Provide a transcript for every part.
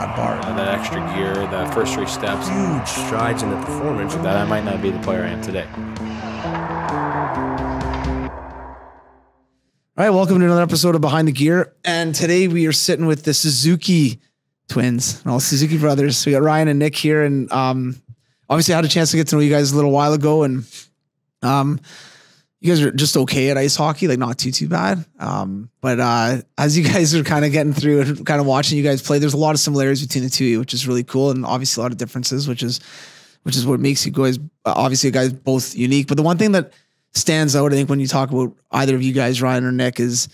that bar. Uh, that extra gear, the first three steps, Huge strides in the performance. that I might not be the player I am today. All right, welcome to another episode of Behind the Gear. And today we are sitting with the Suzuki twins, all Suzuki brothers. We got Ryan and Nick here, and um, obviously I had a chance to get to know you guys a little while ago, and um, you guys are just okay at ice hockey, like not too too bad. Um, but uh, as you guys are kind of getting through and kind of watching you guys play, there's a lot of similarities between the two, of you, which is really cool, and obviously a lot of differences, which is which is what makes you guys obviously you guys both unique. But the one thing that stands out, I think, when you talk about either of you guys, Ryan or Nick, is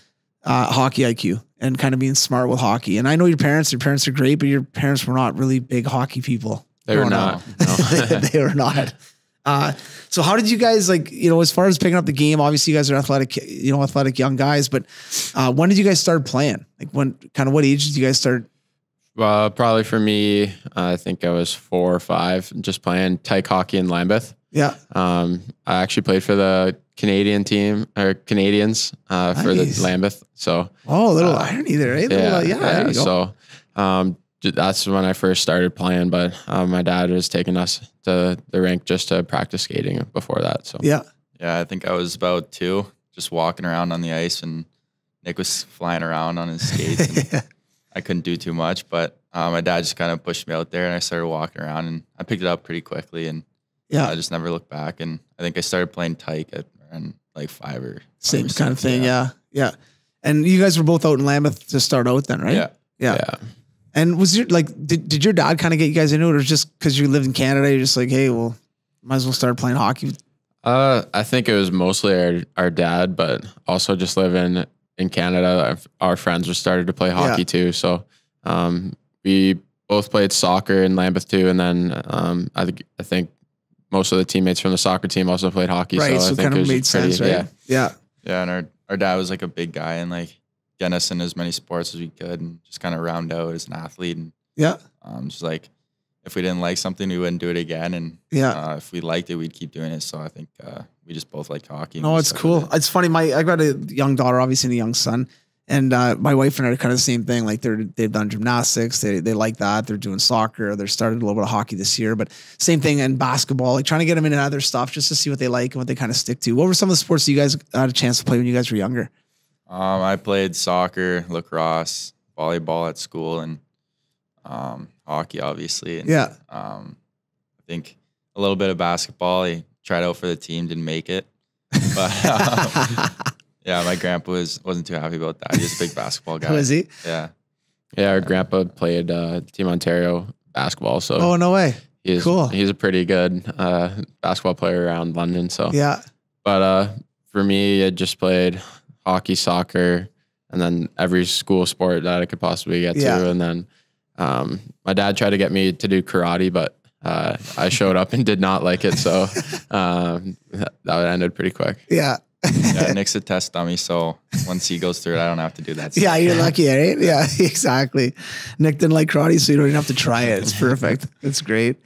uh, hockey IQ and kind of being smart with hockey. And I know your parents, your parents are great, but your parents were not really big hockey people. They were not. up. they were not. Uh, so how did you guys like, you know, as far as picking up the game, obviously you guys are athletic, you know, athletic young guys, but uh, when did you guys start playing? Like when, kind of what age did you guys start? Uh, probably for me, I think I was four or five, just playing tyke hockey in Lambeth. Yeah. Um, I actually played for the Canadian team or Canadians uh, for the Lambeth. So Oh, a little Uh, irony there? Little, yeah, uh, yeah, go. So um, that's when I first started playing. But uh, my dad was taking us to the rink just to practice skating before that. So yeah. Yeah, I think I was about two, just walking around on the ice, and Nick was flying around on his skates. And I couldn't do too much, but uh, my dad just kind of pushed me out there, and I started walking around, and I picked it up pretty quickly, and Yeah. I just never looked back. And I think I started playing tyke at around like five or five Same or kind of six, thing. Yeah. yeah. And you guys were both out in Lambeth to start out then, right? Yeah. Yeah. yeah. And was your like did, did your dad kind of get you guys into it or just because you lived in Canada, you're just like, hey, well, might as well start playing hockey? Uh, I think it was mostly our, our dad, but also just living in Canada, our our friends were started to play hockey too. So um, we both played soccer in Lambeth too, and then um, I think I think most of the teammates from the soccer team also played hockey. right. So, So, I think kind it of was made pretty- sense, right? Yeah, Yeah. Yeah, and our, our dad was like a big guy and like getting us in as many sports as we could and just kind of round out as an athlete. And Yeah. um, just like if we didn't like something, we wouldn't do it again. And Yeah. uh, if we liked it, we'd keep doing it. So I think uh, we just both like hockey. No, it's cool. It's funny. My I got a young daughter, obviously, and a young son, and uh, my wife and I are kind of the same thing. Like they're they've done gymnastics. They they like that. They're doing soccer. They're starting a little bit of hockey this year, but same thing in basketball. Like trying to get them into other stuff just to see what they like and what they kind of stick to. What were some of the sports you guys had a chance to play when you guys were younger? Um, I played soccer, lacrosse, volleyball at school, and um, hockey, obviously. And, Yeah. Um, I think a little bit of basketball. I tried out for the team, didn't make it. But um, yeah, my grandpa was wasn't too happy about that. He was a big basketball guy. Was he? Yeah. yeah. Our grandpa played uh, Team Ontario basketball, so Oh no way. he's cool. he's a pretty good uh, basketball player around London. So Yeah. But uh, for me, I just played hockey, soccer, and then every school sport that I could possibly get Yeah. to. And then um, my dad tried to get me to do karate, but uh, I showed up and did not like it. So um, that that ended pretty quick. Yeah. Yeah, Nick's a test dummy, so once he goes through it, I don't have to do that. Yeah, you're lucky, right? Yeah, exactly. Nick didn't like karate, so you don't even have to try it. It's perfect. It's great.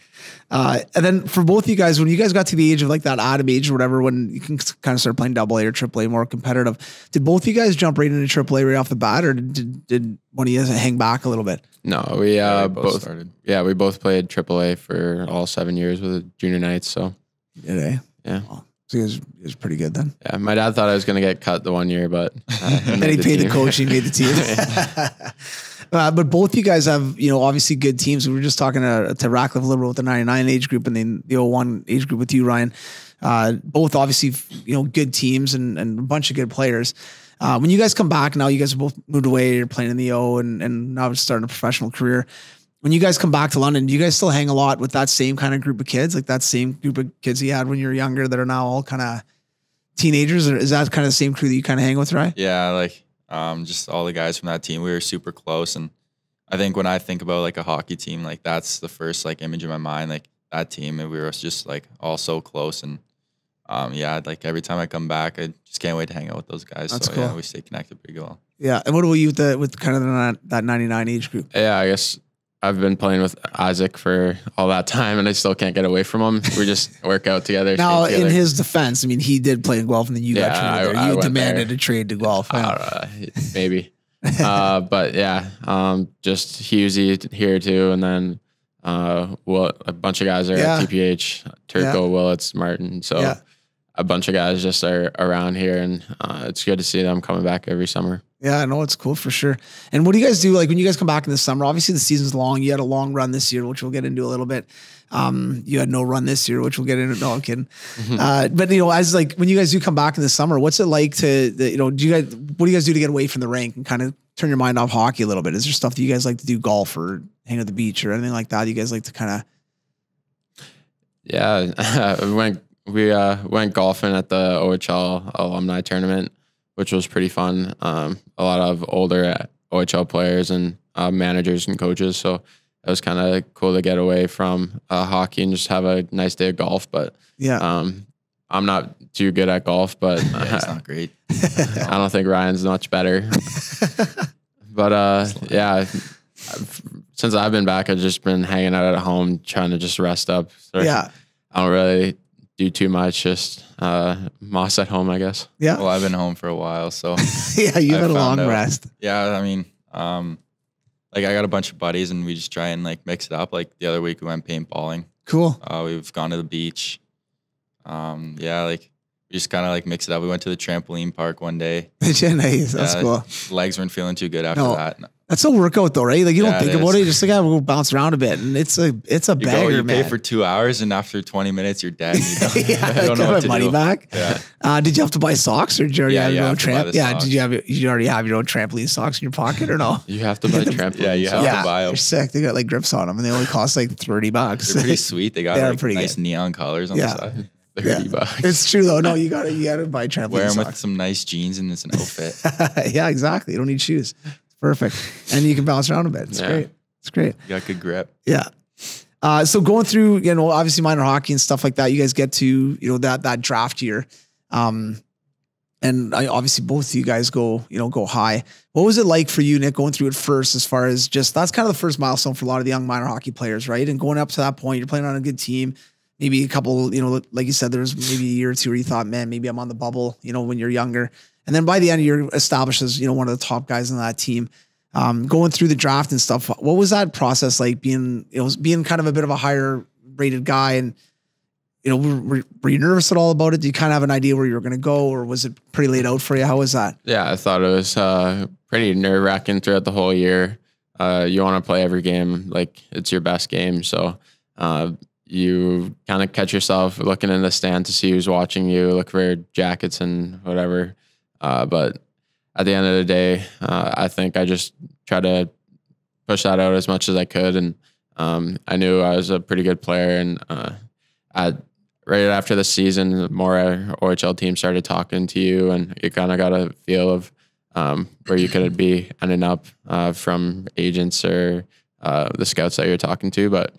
Uh, and then for both of you guys, when you guys got to the age of like that Atom age or whatever, when you can kind of start playing double A or triple A more competitive, did both of you guys jump right into triple A right off the bat, or did, did, did one of you guys hang back a little bit? No, we uh, we both both, started. yeah, we both played triple A for all seven years with the junior knights. So Did they? Yeah. Oh, so you guys, you guys pretty good then. yeah, my dad thought I was gonna get cut the one year, but uh, And he paid the coach, he made the team. uh, but both you guys have, you know, obviously good teams. We were just talking to, to Ratcliffe Liberal with the 99 age group and then the 01 age group with you, Ryan. Uh, both obviously, you know, good teams and, and a bunch of good players. Uh, when you guys come back now, you guys have both moved away. You're playing in the O and, and now starting a professional career. When you guys come back to London, do you guys still hang a lot with that same kind of group of kids, like that same group of kids you had when you were younger that are now all kind of teenagers? Or is that kind of the same crew that you kind of hang with, right? Yeah, like um, just all the guys from that team, we were super close. And I think when I think about like a hockey team, like that's the first like image in my mind, like that team, and we were just like all so close. And um, yeah, like every time I come back, I just can't wait to hang out with those guys. That's so cool. yeah, we stay connected pretty well. Yeah. And what about you with the with kind of the, that 99 age group? Yeah, I guess I've been playing with Isaac for all that time, and I still can't get away from him. We just work out together. Now, skate in his defense, I mean, he did play Guelph and then you got traded I- there. You demanded there. a trade to Guelph. I don't maybe. uh, but yeah, um, just Husey here too, and then uh, well, a bunch of guys are Yeah. at TPH, Turco, Willits, Martin. So Yeah. a bunch of guys just are around here, and uh, it's good to see them coming back every summer. Yeah, I know it's cool for sure. And what do you guys do? Like when you guys come back in the summer, obviously the season's long. You had a long run this year, which we'll get into a little bit. Um, you had no run this year, which we'll get into. No, I'm kidding. Uh, but you know, as like when you guys do come back in the summer, what's it like to, the, you know, do you guys, what do you guys do to get away from the rink and kind of turn your mind off hockey a little bit? Is there stuff that you guys like to do, golf or hang at the beach or anything like that? You guys like to kind of, Yeah, we went we uh, went golfing at the OHL alumni tournament, which was pretty fun. Um, a lot of older OHL players and uh, managers and coaches, so it was kind of cool to get away from uh, hockey and just have a nice day of golf. But yeah, um, I'm not too good at golf, but Yeah, it's not great. I don't think Ryan's much better. but uh, yeah, I've- since I've been back, I've just been hanging out at home, trying to just rest up. So yeah, I don't really do too much. Just uh, moss at home, I guess. yeah, Well, I've been home for a while, so yeah. You I had a long out. rest. yeah. I mean, um, like I got a bunch of buddies, and we just try and like mix it up. Like the other week, we went paintballing. Cool. Uh, we've gone to the beach. Um, yeah, like we just kind of like mix it up. We went to the trampoline park one day. Yeah, nice. That's Yeah, cool. Legs weren't feeling too good after No. that. That's a workout though, right? Like you Yeah, don't think it about it. You just like, I will bounce around a bit, and it's a it's a You bagger, go, you man. pay for two hours, and after 20 minutes, you're dead. You don't, yeah, I don't know what to money do. back. Yeah. Uh, did you have to buy socks, or did you already Yeah, have you your own have tramp? Yeah, socks. did you have you already have your own trampoline socks in your pocket or no? You have to buy trampoline. Yeah, you have to them. they're sick. They got like grips on them, and they only cost like thirty bucks. They're pretty sweet. They got They like pretty nice good. neon colors on the side. Thirty Yeah. bucks. it's true though. No, you gotta you gotta buy trampoline Wear them with some nice jeans, and it's an outfit. yeah, exactly. You don't need shoes. It's perfect, and you can bounce around a bit. It's Yeah. great. It's great. You got good grip. Yeah. Uh, so going through, you know, obviously minor hockey and stuff like that, you guys get to, you know, that that draft year. Um, and I obviously both of you guys go, you know, go high. What was it like for you, Nick, going through it first as far as just that's kind of the first milestone for a lot of the young minor hockey players, right? And going up to that point, you're playing on a good team. Maybe a couple, you know, like you said, there's maybe a year or two where you thought, man, maybe I'm on the bubble, you know, when you're younger. And then by the end, you're established as, you know, one of the top guys on that team um, going through the draft and stuff. What was that process like being, you know, being kind of a bit of a higher rated guy and, you know, were, were, you nervous at all about it? Do you kind of have an idea where you were going to go or was it pretty laid out for you? How was that? Yeah, I thought it was uh, pretty nerve wracking throughout the whole year. Uh, you want to play every game like it's your best game. So uh, you kind of catch yourself looking in the stand to see who's watching you, look for jackets and whatever. Uh, but at the end of the day, uh, I think I just try to push that out as much as I could. And um, I knew I was a pretty good player. And uh, at right after the season, more OHL teams started talking to you, and you kind of got a feel of um, where you could be ending up uh, from agents or uh, the scouts that you're talking to. But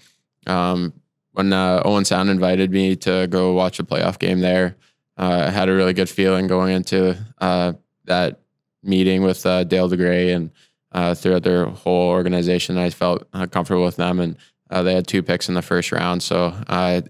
um, when uh, Owen Sound invited me to go watch a playoff game there, uh, I had a really good feeling going into uh, that meeting with uh, Dale DeGray and uh, throughout their whole organization. I felt uh, comfortable with them, and they had two picks in the first round, so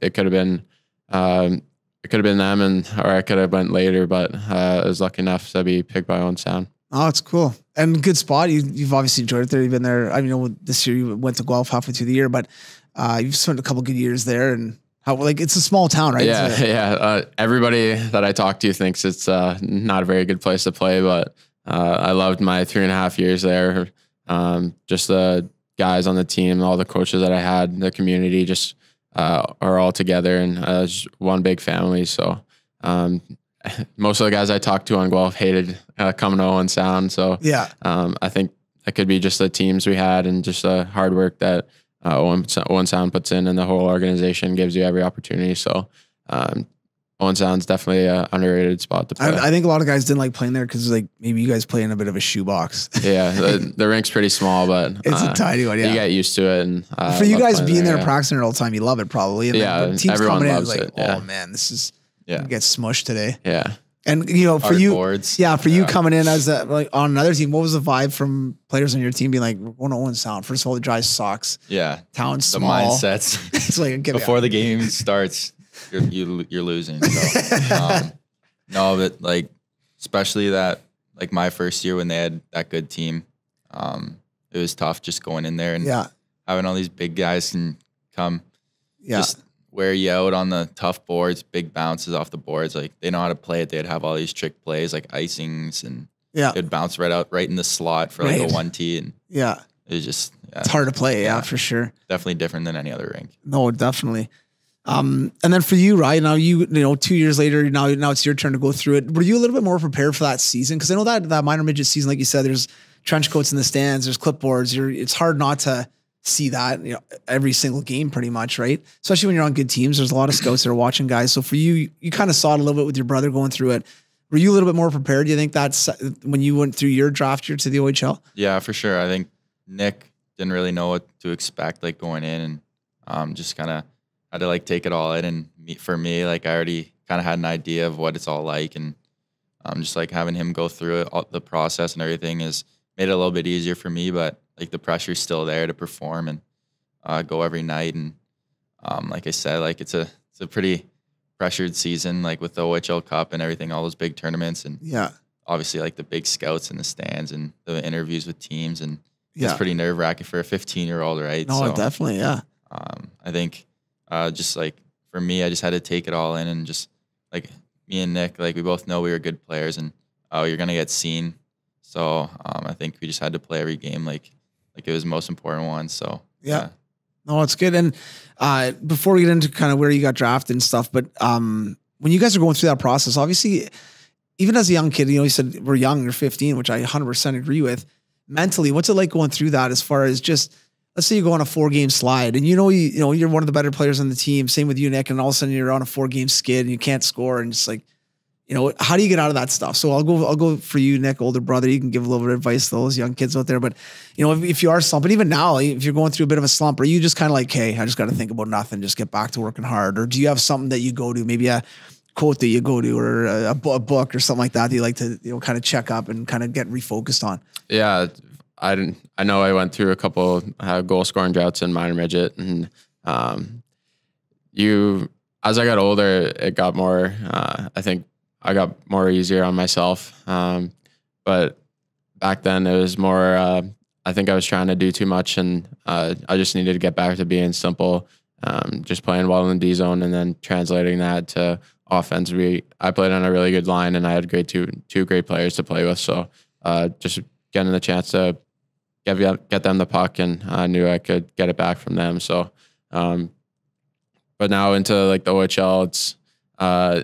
it could have been. Um, it could have been them, and or I could have went later, but I was lucky enough to be picked by Owen Sound. Oh, it's cool and good spot. You, you've obviously enjoyed it there. You've been there. I mean, this year you went to Guelph halfway through the year, but uh, you've spent a couple good years there. And how like it's a small town, right? Yeah, a- yeah. Uh, everybody that I talk to thinks it's uh, not a very good place to play, but uh, I loved my three and a half years there. Um, just the guys on the team, all the coaches that I had, the community, just uh, are all together and uh, one big family. So um, most of the guys I talked to on Guelph hated uh, coming to Owen Sound. So yeah. um, I think that could be just the teams we had and just the hard work that uh, Owen, Owen Sound puts in, and the whole organization gives you every opportunity. So um, Owen Sound's definitely an underrated spot to play. I, I think a lot of guys didn't like playing there because like maybe you guys play in a bit of a shoebox. yeah, the, the rink's pretty small, but it's uh, a tiny one. you get used to it. And uh, For you guys being there, yeah. practicing it all the time, you love it probably. And Yeah, teams everyone coming in loves like, it, yeah. oh man, this is Yeah. get smushed today. yeah. And you know, for you, boards. yeah, for you coming in as a, like on another team, what was the vibe from players on your team being like, we're going to Owen Sound? First of all, the dry sucks. Yeah. Town The small. mindsets. it's like before the game starts, you're you, you're losing. So, um, no, but like especially that like my first year when they had that good team, um, it was tough just going in there and Yeah. having all these big guys can come Yeah. just wear you out on the tough boards, big bounces off the boards. Like they know how to play it. They'd have all these trick plays like icings and yeah. it'd bounce right out right in the slot for like Right. a one T and Yeah. it was just yeah, It's hard to play. Yeah, Yeah. for sure. definitely different than any other rink. No, definitely. Um, and then for you, right now, you you know, two years later, now now it's your turn to go through it. Were you a little bit more prepared for that season? Because I know that that minor midget season, like you said, there's trench coats in the stands, there's clipboards. You're it's hard not to see that you know every single game, pretty much, right? Especially when you're on good teams. There's a lot of scouts that are watching guys. So for you, you kind of saw it a little bit with your brother going through it. Were you a little bit more prepared? Do you think that's when you went through your draft year to the OHL? Yeah, for sure. I think Nick didn't really know what to expect like going in and um, just kind of had to like take it all in. And me, for me, like I already kind of had an idea of what it's all like, and um, just like having him go through it, all, the process and everything is made it a little bit easier for me. But like the pressure's still there to perform and uh, go every night. And um, like I said, like it's a it's a pretty pressured season, like with the OHL Cup and everything, all those big tournaments and Yeah, obviously like the big scouts in the stands and the interviews with teams and yeah. it's pretty nerve wracking for a 15 year old, right? no, definitely. Yeah, um, I think uh, just like for me, I just had to take it all in and just like me and Nick, like we both know we were good players and oh, you're gonna get seen. So um, I think we just had to play every game like like it was the most important one. So Yeah. No, it's good. And uh, before we get into kind of where you got drafted and stuff, but um, when you guys are going through that process, obviously, even as a young kid, you know, you said we're young, you're 15, which I 100% agree with. Mentally, what's it like going through that as far as just, let's say you go on a four game slide and you know, you, you know, you're one of the better players on the team. Same with you, Nick. And all of a sudden you're on a four game skid and you can't score. And it's like, you know, how do you get out of that stuff? So I'll go, I'll go for you, Nick, older brother. You can give a little bit of advice to those young kids out there. But you know, if, if you are slumping, even now, if you're going through a bit of a slump, are you just kind of like, hey, I just got to think about nothing, just get back to working hard? Or do you have something that you go to, maybe a quote that you go to, or a, a book or something like that that you like to, you know, kind of check up and kind of get refocused on? Yeah, I didn't. I know I went through a couple goal scoring droughts in minor midget, and um, you as I got older, it got more. Uh, I think I got more easier on myself. Um, but back then, it was more. Uh, I think I was trying to do too much, and uh, I just needed to get back to being simple, um, just playing well in the D zone, and then translating that to offense. We I played on a really good line, and I had great two two great players to play with. So uh, just getting the chance to get get them the puck, and I knew I could get it back from them. So, um, but now into like the OHL, it's uh,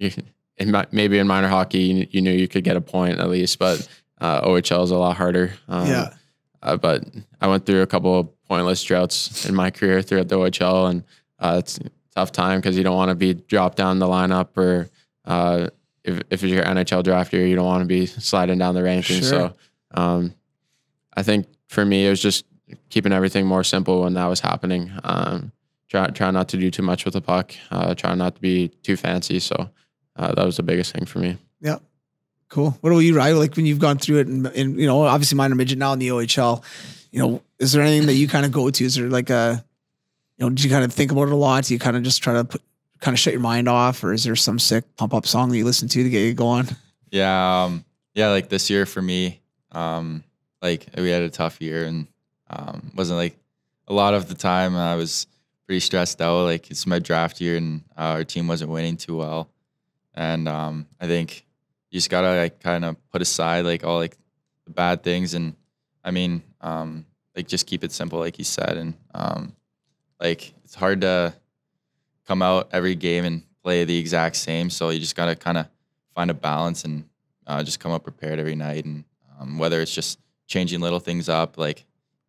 in my, maybe in minor hockey you, you knew you could get a point at least, but uh, OHL is a lot harder. Um, Yeah. Uh, but I went through a couple of pointless droughts in my career throughout the OHL, and uh, it's a tough time because you don't want to be dropped down the lineup, or uh, if if you're NHL draft year, you don't want to be sliding down the rankings. Sure. So um, I think for me, it was just keeping everything more simple when that was happening. Um, try try not to do too much with the puck. Uh, try not to be too fancy. So uh, that was the biggest thing for me. Yeah. Cool. What about you, Ryan? Like when you've gone through it and, and you know, obviously minor midget now in the OHL, you know, is there anything that you kind of go to? Is there like a, you know, do you kind of think about it a lot? Do you kind of just try to put, kind of shut your mind off or is there some sick pump up song that you listen to to get you going? Yeah, um, yeah. Like this year for me, um, like we had a tough year and um, wasn't like a lot of the time I was pretty stressed out. Like it's my draft year and uh, our team wasn't winning too well, and um, I think you just gotta like kind of put aside like all like the bad things and I mean um, like just keep it simple, like you said, and um, like it's hard to come out every game and play the exact same. So you just gotta kind of find a balance and uh, just come up prepared every night. And um, whether it's just changing little things up, like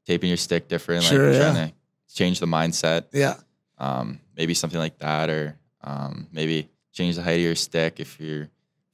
taping your stick different, Sure, like yeah. trying to change the mindset, Yeah. um, maybe something like that, or um, maybe change the height of your stick if you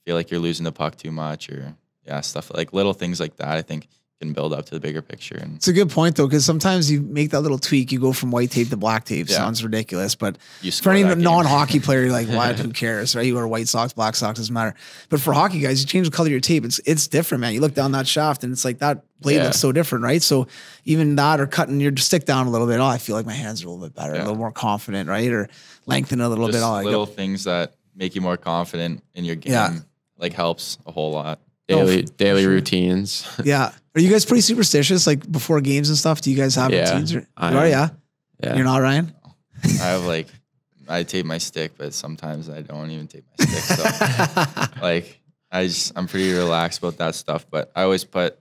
feel like you're losing the puck too much, or yeah, stuff like little things like that. I think can build up to the bigger picture. And It's a good point though, because sometimes you make that little tweak, you go from white tape to black tape. Yeah. Sounds ridiculous, but you for any non-hockey player, you're like, what? Who cares, right? You wear white socks, black socks, doesn't matter. But for hockey guys, you change the color of your tape. It's it's different, man. You look down that shaft, and it's like that blade Yeah. looks so different, right? So even that, or cutting your stick down a little bit. Oh, I feel like my hands are a little bit better, a little more confident, right? Or lengthen a little just bit. Oh, little things that make you more confident in your game, Yeah. like helps a whole lot. Oh, daily f- daily sure. routines. Yeah. Are you guys pretty superstitious? Like before games and stuff? Do you guys have Yeah, routines? Or, you are, yeah. Yeah. You're not Ryan. I have like I tape my stick, but sometimes I don't even tape my stick. So like I just I'm pretty relaxed about that stuff. But I always put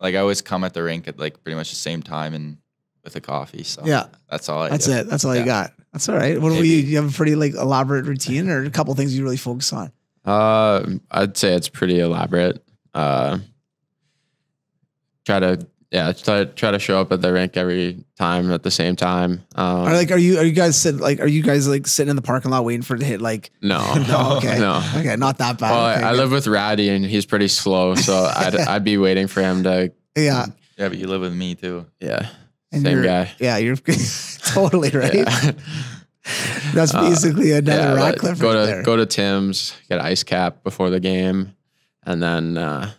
like I always come at the rink at like pretty much the same time and with a coffee. So Yeah. that's all I That's do. it. That's all you got. That's all right. What do Maybe. you? You have a pretty like elaborate routine or a couple things you really focus on? Uh, I'd say it's pretty elaborate. Uh, try to yeah try, try to show up at the rink every time at the same time. Um, Are like are you are you guys sit like are you guys like sitting in the parking lot waiting for it to hit like no, no okay no. okay not that bad Well, I- okay, I good. live with Ratty and he's pretty slow, so I'd I'd be waiting for him to yeah Yeah, but you live with me too. yeah and same you're- guy. yeah you're totally right Yeah. that's Uh, basically another Yeah, but Ratcliffe go to there. go to Tim's, get an ice cap before the game, and then uh,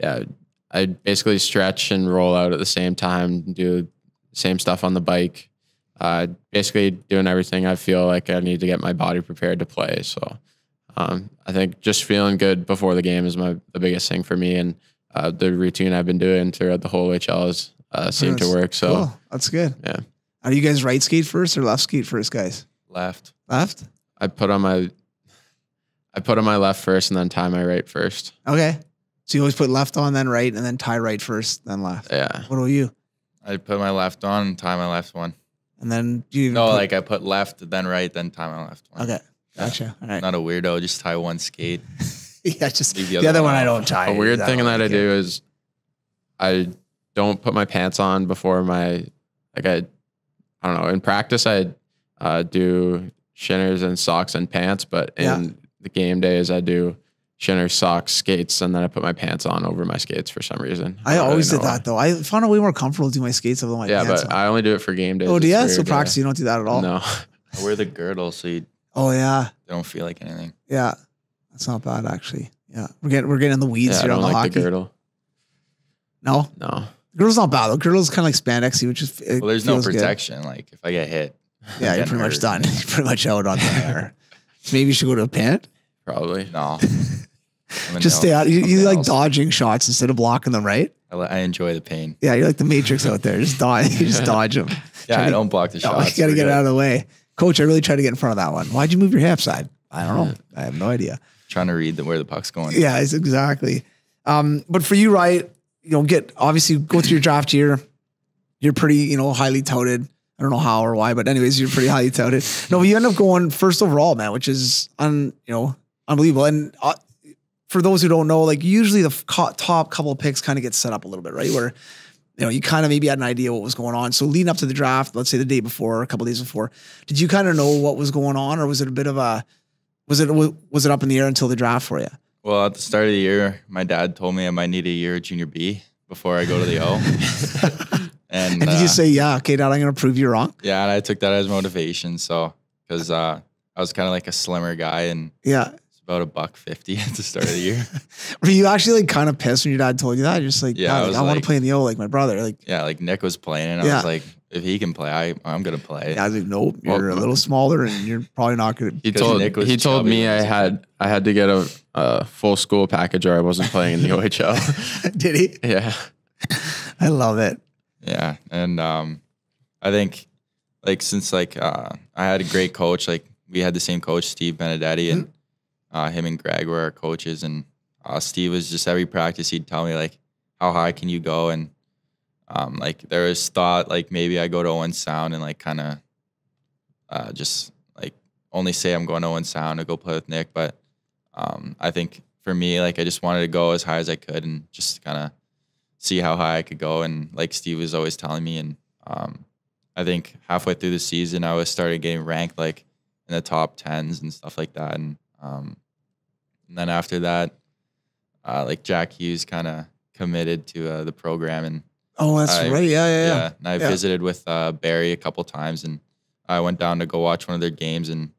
yeah, I basically stretch and roll out at the same time, do the same stuff on the bike. Uh, basically doing everything I feel like I need to get my body prepared to play. So um, I think just feeling good before the game is my the biggest thing for me, and uh, the routine I've been doing throughout the whole HL has uh, seemed to work. So Cool. that's good yeah. are you guys right skate first or left skate first guys Left. left I put on my I put on my left first and then tie my right first. okay so you always put left on then right and then tie right first then left Yeah. what about you I put my left on and tie my left one. and then you No, put- like I put left, then right, then tie my left one. okay gotcha all right Not a weirdo, just tie one skate. yeah just Leave the the other, other one one I don't tie A weird thing that I do is I don't put my pants on before my like I I don't know in practice I uh, do shinners and socks and pants, but in Yeah. the game days I do shinners, socks, skates, and then I put my pants on over my skates for some reason. I don't really always know did why. that though. I found it way more comfortable to do my skates with my Yeah, pants but on. I only do it for game days. oh, do you? So yeah. practice, you don't do that at all. No. I wear the girdle so you Oh yeah, don't feel like anything. yeah. That's not bad actually. Yeah, we're getting we're getting in the weeds Yeah, I here on don't the like hockey. the girdle. No, No. Girdle's not bad though. Girdle's kind of like spandexy, which is Well, there's no feels good. protection. Like if I get hit, Yeah, you're pretty much done. You're pretty much out on there. so maybe you should go to a pant. Probably. No. Just stay out. You, you like else. dodging shots instead of blocking them, right? I, I enjoy the pain. Yeah, you're like the Matrix out there. Just dodge. You just dodge them. Yeah, Try I to- don't block the No, shots. you got to get it out of the way. Coach, I really tried to get in front of that one. Why'd you move your half side? I don't know. I have no idea. Trying to read the, where the puck's going. Yeah, it's exactly. Um, but for you, right? You get obviously go through your draft year. You're pretty, you know, highly touted. I don't know how or why, but anyways, you're pretty highly touted. No, you end up going first overall, man, which is un, you know, unbelievable. And uh, for those who don't know, like usually the top couple picks kind of get set up a little bit, right? Where you know you kind of maybe had an idea what was going on. So leading up to the draft, let's say the day before, or a couple days before, did you kind of know what was going on, or was it a bit of a was it was it up in the air until the draft for you? Well, at the start of the year, my dad told me I might need a year of junior B before I go to the O. and And did uh, you say, yeah, okay, Dad, I'm going to prove you wrong? yeah, and I took that as motivation. So, because uh, I was kind of like a slimmer guy and Yeah. it's about a buck fifty at the start of the year. Were you actually like kind of pissed when your dad told you that? You're just like, Yeah, yeah, I like, I want to play in the O like my brother. Like, yeah, like Nick was playing, and I was like, if he can play, I I'm gonna play. I was like, nope, you're Well, a little smaller and you're probably not going to. He told Nick he told me I had I had to get a, a full school package or I wasn't playing in the OHL. Did he? yeah. I love it. Yeah, and um, I think like since like uh, I had a great coach, like we had the same coach, Steve Benedetti, and uh, him and Greg were our coaches, and uh, Steve was just every practice he'd tell me like, how high can you go, and um, like there was thought like maybe I go to Owen Sound and like kind of uh, just like only say I'm going to Owen Sound to go play with Nick, but um, I think for me like I just wanted to go as high as I could and just kind of see how high I could go. And like Steve was always telling me, and um, I think halfway through the season, I was started getting ranked like in the top tens and stuff like that. And um, and then after that, uh, like Jack Hughes kind of committed to uh, the program, and Oh, that's I- right. Yeah, yeah, yeah. yeah, and I Yeah. visited with uh, Barrie a couple times, and I went down to go watch one of their games, and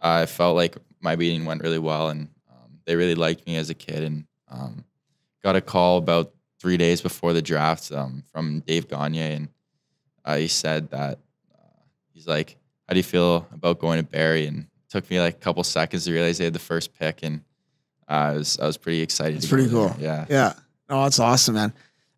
I felt like my meeting went really well, and um, they really liked me as a kid, and um, got a call about three days before the draft um, from Dave Gagne, and uh, he said that uh, he's like, "How do you feel about going to Barrie?" And it took me like a couple seconds to realize they had the first pick, and I was I was pretty excited. It's pretty there. cool. Yeah. Yeah. Oh, that's awesome, man.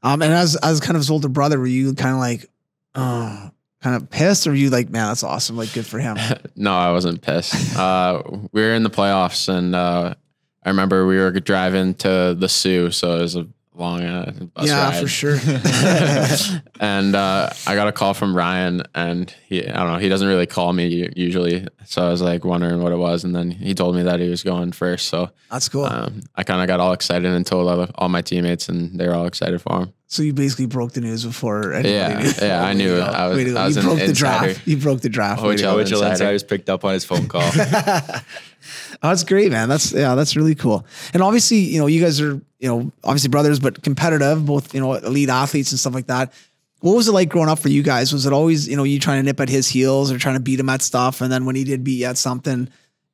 Um, and as as kind of his older brother, were you kind of like, oh, kind of pissed, or were you like, man, that's awesome, like good for him? No, I wasn't pissed. Uh, we were in the playoffs, and uh, I remember we were driving to the Soo, so it was a long uh, bus yeah, ride. for sure. and uh, I got a call from Ryan, and he, I don't know, he doesn't really call me usually. So I was like wondering what it was, and then he told me that he was going first. So that's cool. um, I kind of got all excited and told all, all my teammates, and they were all excited for him. so you basically broke the news before anybody Yeah, knew. yeah, I knew I was- Way. I was you an broke the insider. draft. You broke the draft. Way to OHL go. Which Insider. insiders picked up on his phone call. Oh, that's great, man. That's yeah, that's really cool. And obviously, you know, you guys are, you know, obviously brothers, but competitive, both, you know, elite athletes and stuff like that. What was it like growing up for you guys? Was it always, you know, you trying to nip at his heels or trying to beat him at stuff? And then when he did beat you at something,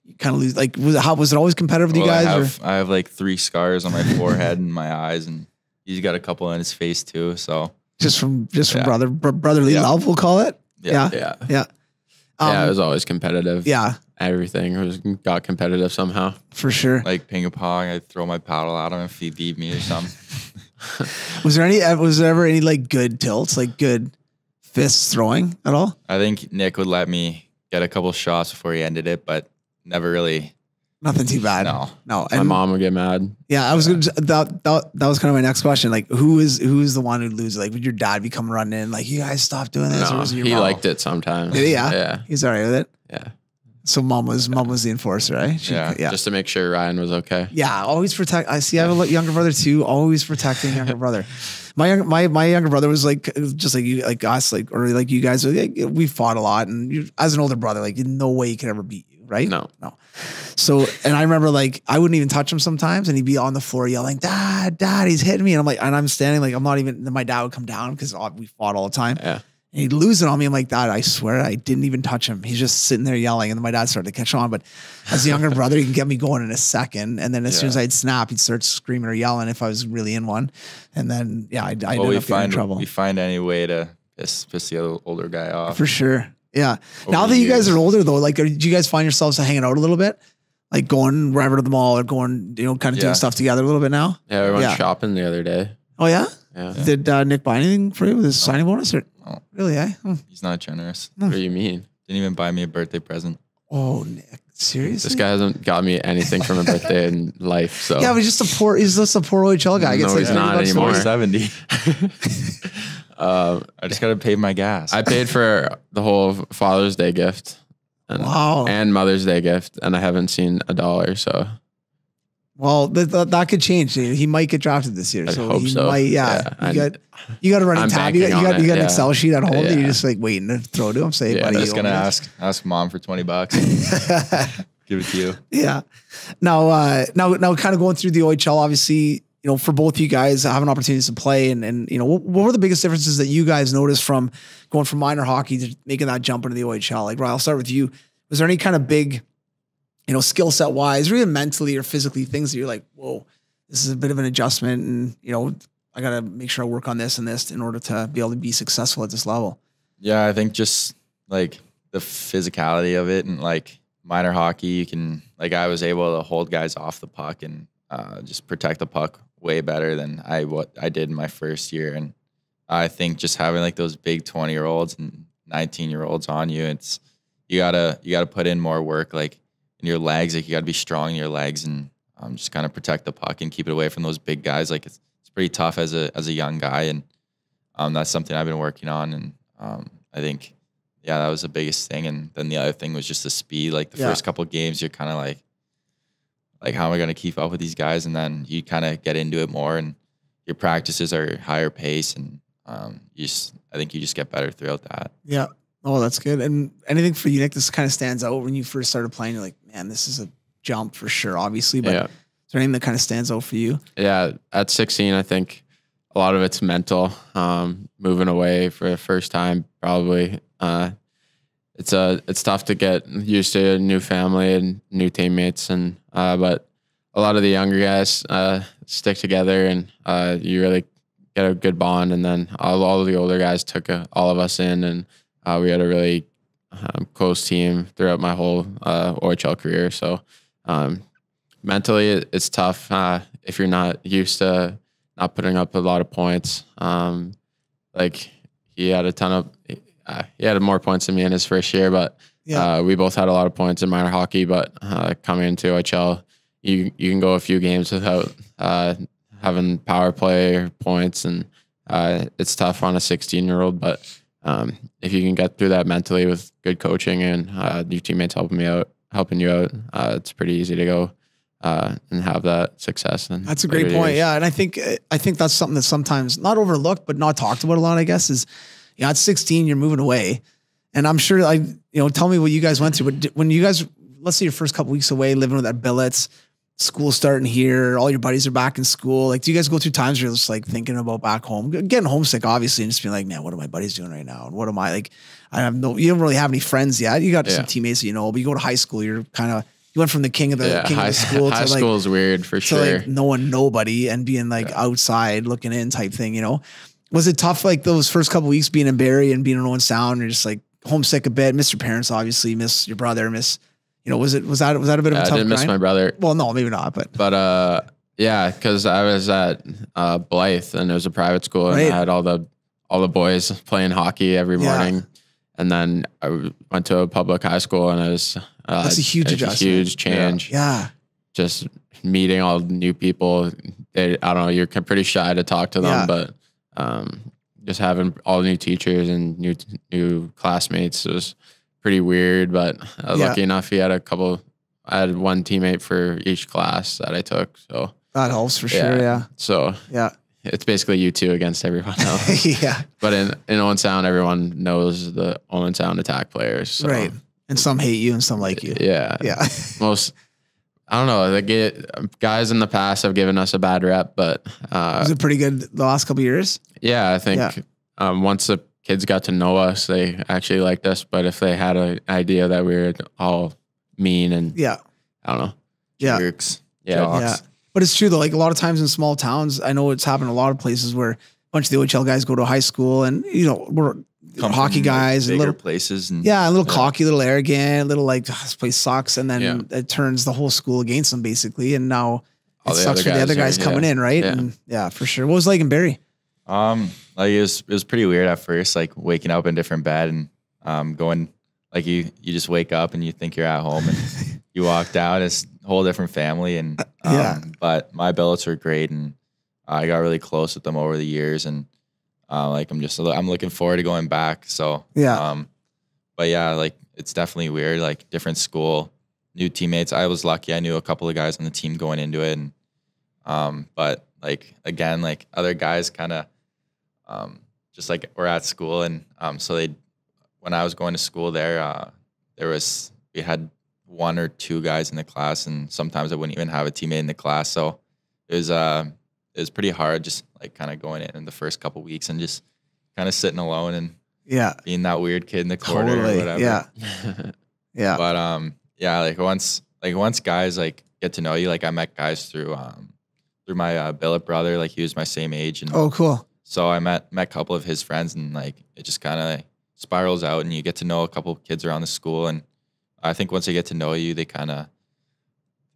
you kind of lose like was it how was it always competitive with you guys? I or? have, I have like three scars on my forehead and my eyes, and he's got a couple on his face too. So just from just from Yeah. brother br- brotherly Yeah. love, we'll call it. Yeah. Yeah. Yeah. Yeah, Um, yeah, it was always competitive. yeah, everything was got competitive somehow. for sure. like ping pong, I'd throw my paddle at him if he beat me or something. Was there any was there ever any like good tilts, like good fists throwing at all? I think Nick would let me get a couple shots before he ended it, but never really. Nothing too bad. No. No. My mom would get mad. yeah, I was gonna that, that that was kind of my next question. Like who is who is the one who loses? Like would your dad be coming running in like you guys stop doing this? or No, your he mom? liked it sometimes. Yeah? yeah, He's all right with it. yeah. So mom was mom was the enforcer, right? She- Yeah. Yeah. Just to make sure Ryan was okay. Yeah, always protect. I see. I have a younger brother too. Always protecting younger brother. My young, my my younger brother was like just like you, like us, like or like you guys. Like, we fought a lot, and you, as an older brother, like no way he could ever beat you, right? No. no. So, and I remember like I wouldn't even touch him sometimes, and he'd be on the floor yelling, "Dad, Dad, he's hitting me!" And I'm like, and I'm standing like I'm not even. Then my dad would come down because we fought all the time. Yeah. And he'd lose it on me. I'm like, Dad, I swear I didn't even touch him. He's just sitting there yelling. And then my dad started to catch on. But as a younger brother, he can get me going in a second. And then as soon as I'd snap, he'd start screaming or yelling if I was really in one. And then, yeah, I'd, I'd Well, end up getting in find trouble. we find any way to piss piss the older guy off. For sure. Yeah. now that you guys are older, though, like, are, do you guys find yourselves hanging out a little bit? Like going wherever to the mall or going, you know, kind of doing stuff together a little bit now? Yeah, we went Yeah. shopping the other day. Oh, yeah? Yeah. Did uh, Nick buy anything for you with his signing bonus? Or No. Really, eh? Hmm. He's not generous. What do you mean? Didn't even buy me a birthday present. Oh, Nick. Seriously? This guy hasn't got me anything from a birthday in life. So Yeah, but he's just a poor. He's just a poor OHL guy. Gets No, like he's 30 not anymore. week. Four seventy. Uh, I just gotta pay my gas. I paid for the whole Father's Day gift and, Wow. and Mother's Day gift, and I haven't seen a dollar. So Well, that, that, that could change. He might get drafted this year. I so hope he so. might. Yeah, Yeah, you got you got a running I'm tab. You got you got, you it, got an yeah. Excel sheet at home that you're just like waiting to throw to him. Say, Yeah, buddy, I'm just gonna ask ask mom for twenty bucks. Give it to you. yeah. Now, uh, now, now, kind of going through the OHL. Obviously, you know, for both you guys having opportunities to play, and and you know, what, what were the biggest differences that you guys noticed from going from minor hockey to making that jump into the OHL? Like, Ryan, I'll start with you. Was there any kind of big, you know, skill set wise, or even mentally or physically things that you're like, whoa, this is a bit of an adjustment, and you know, I got to make sure I work on this and this in order to be able to be successful at this level. Yeah, I think just like the physicality of it and like minor hockey, you can like I was able to hold guys off the puck and uh, just protect the puck way better than I what I did in my first year. And I think just having like those big twenty year olds and nineteen year olds on you, it's you gotta you gotta put in more work like in your legs. Like you gotta be strong in your legs and um, just kind of protect the puck and keep it away from those big guys. Like it's it's pretty tough as a as a young guy and um, that's something I've been working on, and um, I think, yeah, that was the biggest thing. And then the other thing was just the speed. Like the Yeah. first couple of games, you're kind of like, like how am I going to keep up with these guys? And then you kind of get into it more, and your practices are higher pace, and um, you just, I think you just get better throughout that. Yeah. Oh, that's good. And anything for you, Nick, this kind of stands out when you first started playing. You're like, man, this is a jump for sure, obviously. But yeah, is there anything that kind of stands out for you? yeah. At 16, I think a lot of it's mental. Um, moving away for the first time, probably. Uh, it's a it's tough to get used to a new family and new teammates, and uh, but a lot of the younger guys uh, stick together, and uh, you really get a good bond. And then all, all of the older guys took uh all of us in, and uh, we had a really um, close team throughout my whole uh, OHL career. So um, mentally it, it's tough uh, if you're not used to not putting up a lot of points. Um, like he had a ton of, uh, he had more points than me in his first year, but Yeah. uh, we both had a lot of points in minor hockey. But uh, coming into OHL, you you can go a few games without uh, having power play or points, and uh, it's tough on a 16 year old. But um, if you can get through that mentally with good coaching and uh, your teammates helping me out, helping you out, uh, it's pretty easy to go uh, and have that success. And That's a great point. Yeah, and I think I think that's something that's sometimes not overlooked, but not talked about a lot. I guess is, you know, at 16, you're moving away, and I'm sure, like, you know, tell me what you guys went through. But when you guys, let's say your first couple weeks away, living with that billets, school starting here, all your buddies are back in school. Like, do you guys go through times where you're just like thinking about back home, getting homesick, obviously, and just being like, man, what are my buddies doing right now? And what am I like? I have no, you don't really have any friends yet. You got some teammates that you know, but you go to high school, you're kind of. You went from the king of the yeah, king high, of the school high to like school is weird for sure. like knowing nobody and being like outside looking in type thing, you know? Was it tough like those first couple weeks being in Barrie and being in Owen Sound? You're just like homesick a bit, miss your parents, obviously, miss your brother, miss, you know, was it, was that, was that a bit Yeah, of a I tough didn't miss grind? my brother, well, no, maybe not, but but uh, yeah, because I was at uh, Blyth and it was a private school, and Right. I had all the all the boys playing hockey every Yeah. morning. And then I went to a public high school, and it was uh, That's a huge adjustment. huge change. yeah. Just meeting all the new people. They, I don't know, you're pretty shy to talk to them, Yeah. but um, just having all new teachers and new new classmates was pretty weird. But uh, Yeah. lucky enough, he had a couple. I had one teammate for each class that I took, so That helps for sure. Yeah. so Yeah. it's basically you two against everyone else. Yeah. but in in Owen Sound, everyone knows the Owen Sound attack players. So, Right. And some hate you and some like you. Yeah. Yeah. Most. I don't know. They get guys in the past have given us a bad rep, but uh, Was it pretty good the last couple years? yeah, I think Yeah. um, once the kids got to know us, they actually liked us. But if they had an idea that we were all mean and Yeah. I don't know, Yeah. Jerks. yeah, Yeah. But it's true though. Like a lot of times in small towns, I know it's happened a lot of places where a bunch of the OHL guys go to high school and you know we're Come hockey guys bigger little places and yeah, a little Yeah. cocky, a little arrogant, a little like "Ah, this place sucks, and then Yeah. it turns the whole school against them basically. And now All it sucks for the other guys are- coming yeah. in, right? Yeah. And yeah, for sure. What was it like in Barrie? Um, like it was it was pretty weird at first, like waking up in different bed and um going like you you just wake up and you think you're at home and you walk out. it's a whole different family and um, Yeah. but my billets were great and I got really close with them over the years and uh, like I'm just I'm looking forward to going back. So Yeah. um, but yeah, like it's definitely weird, like different school, new teammates. I was lucky; I knew a couple of guys on the team going into it, and um, but like again, like other guys, kind of um, just like were at school, and um, so they when I was going to school there, uh, there was we had one or two guys in the class, and sometimes I wouldn't even have a teammate in the class, so it was uh it was pretty hard, just like kind of going in in the first couple weeks and just kind of sitting alone and Yeah. being that weird kid in the corner or whatever. Yeah. Yeah. But um, yeah, like once like once guys like get to know you, like I met guys through um through my uh, billet brother, like he was my same age, and Oh, cool. so I met met a couple of his friends, and like it just kind of spirals out, and you get to know a couple of kids around the school, and I think once they get to know you, they kind of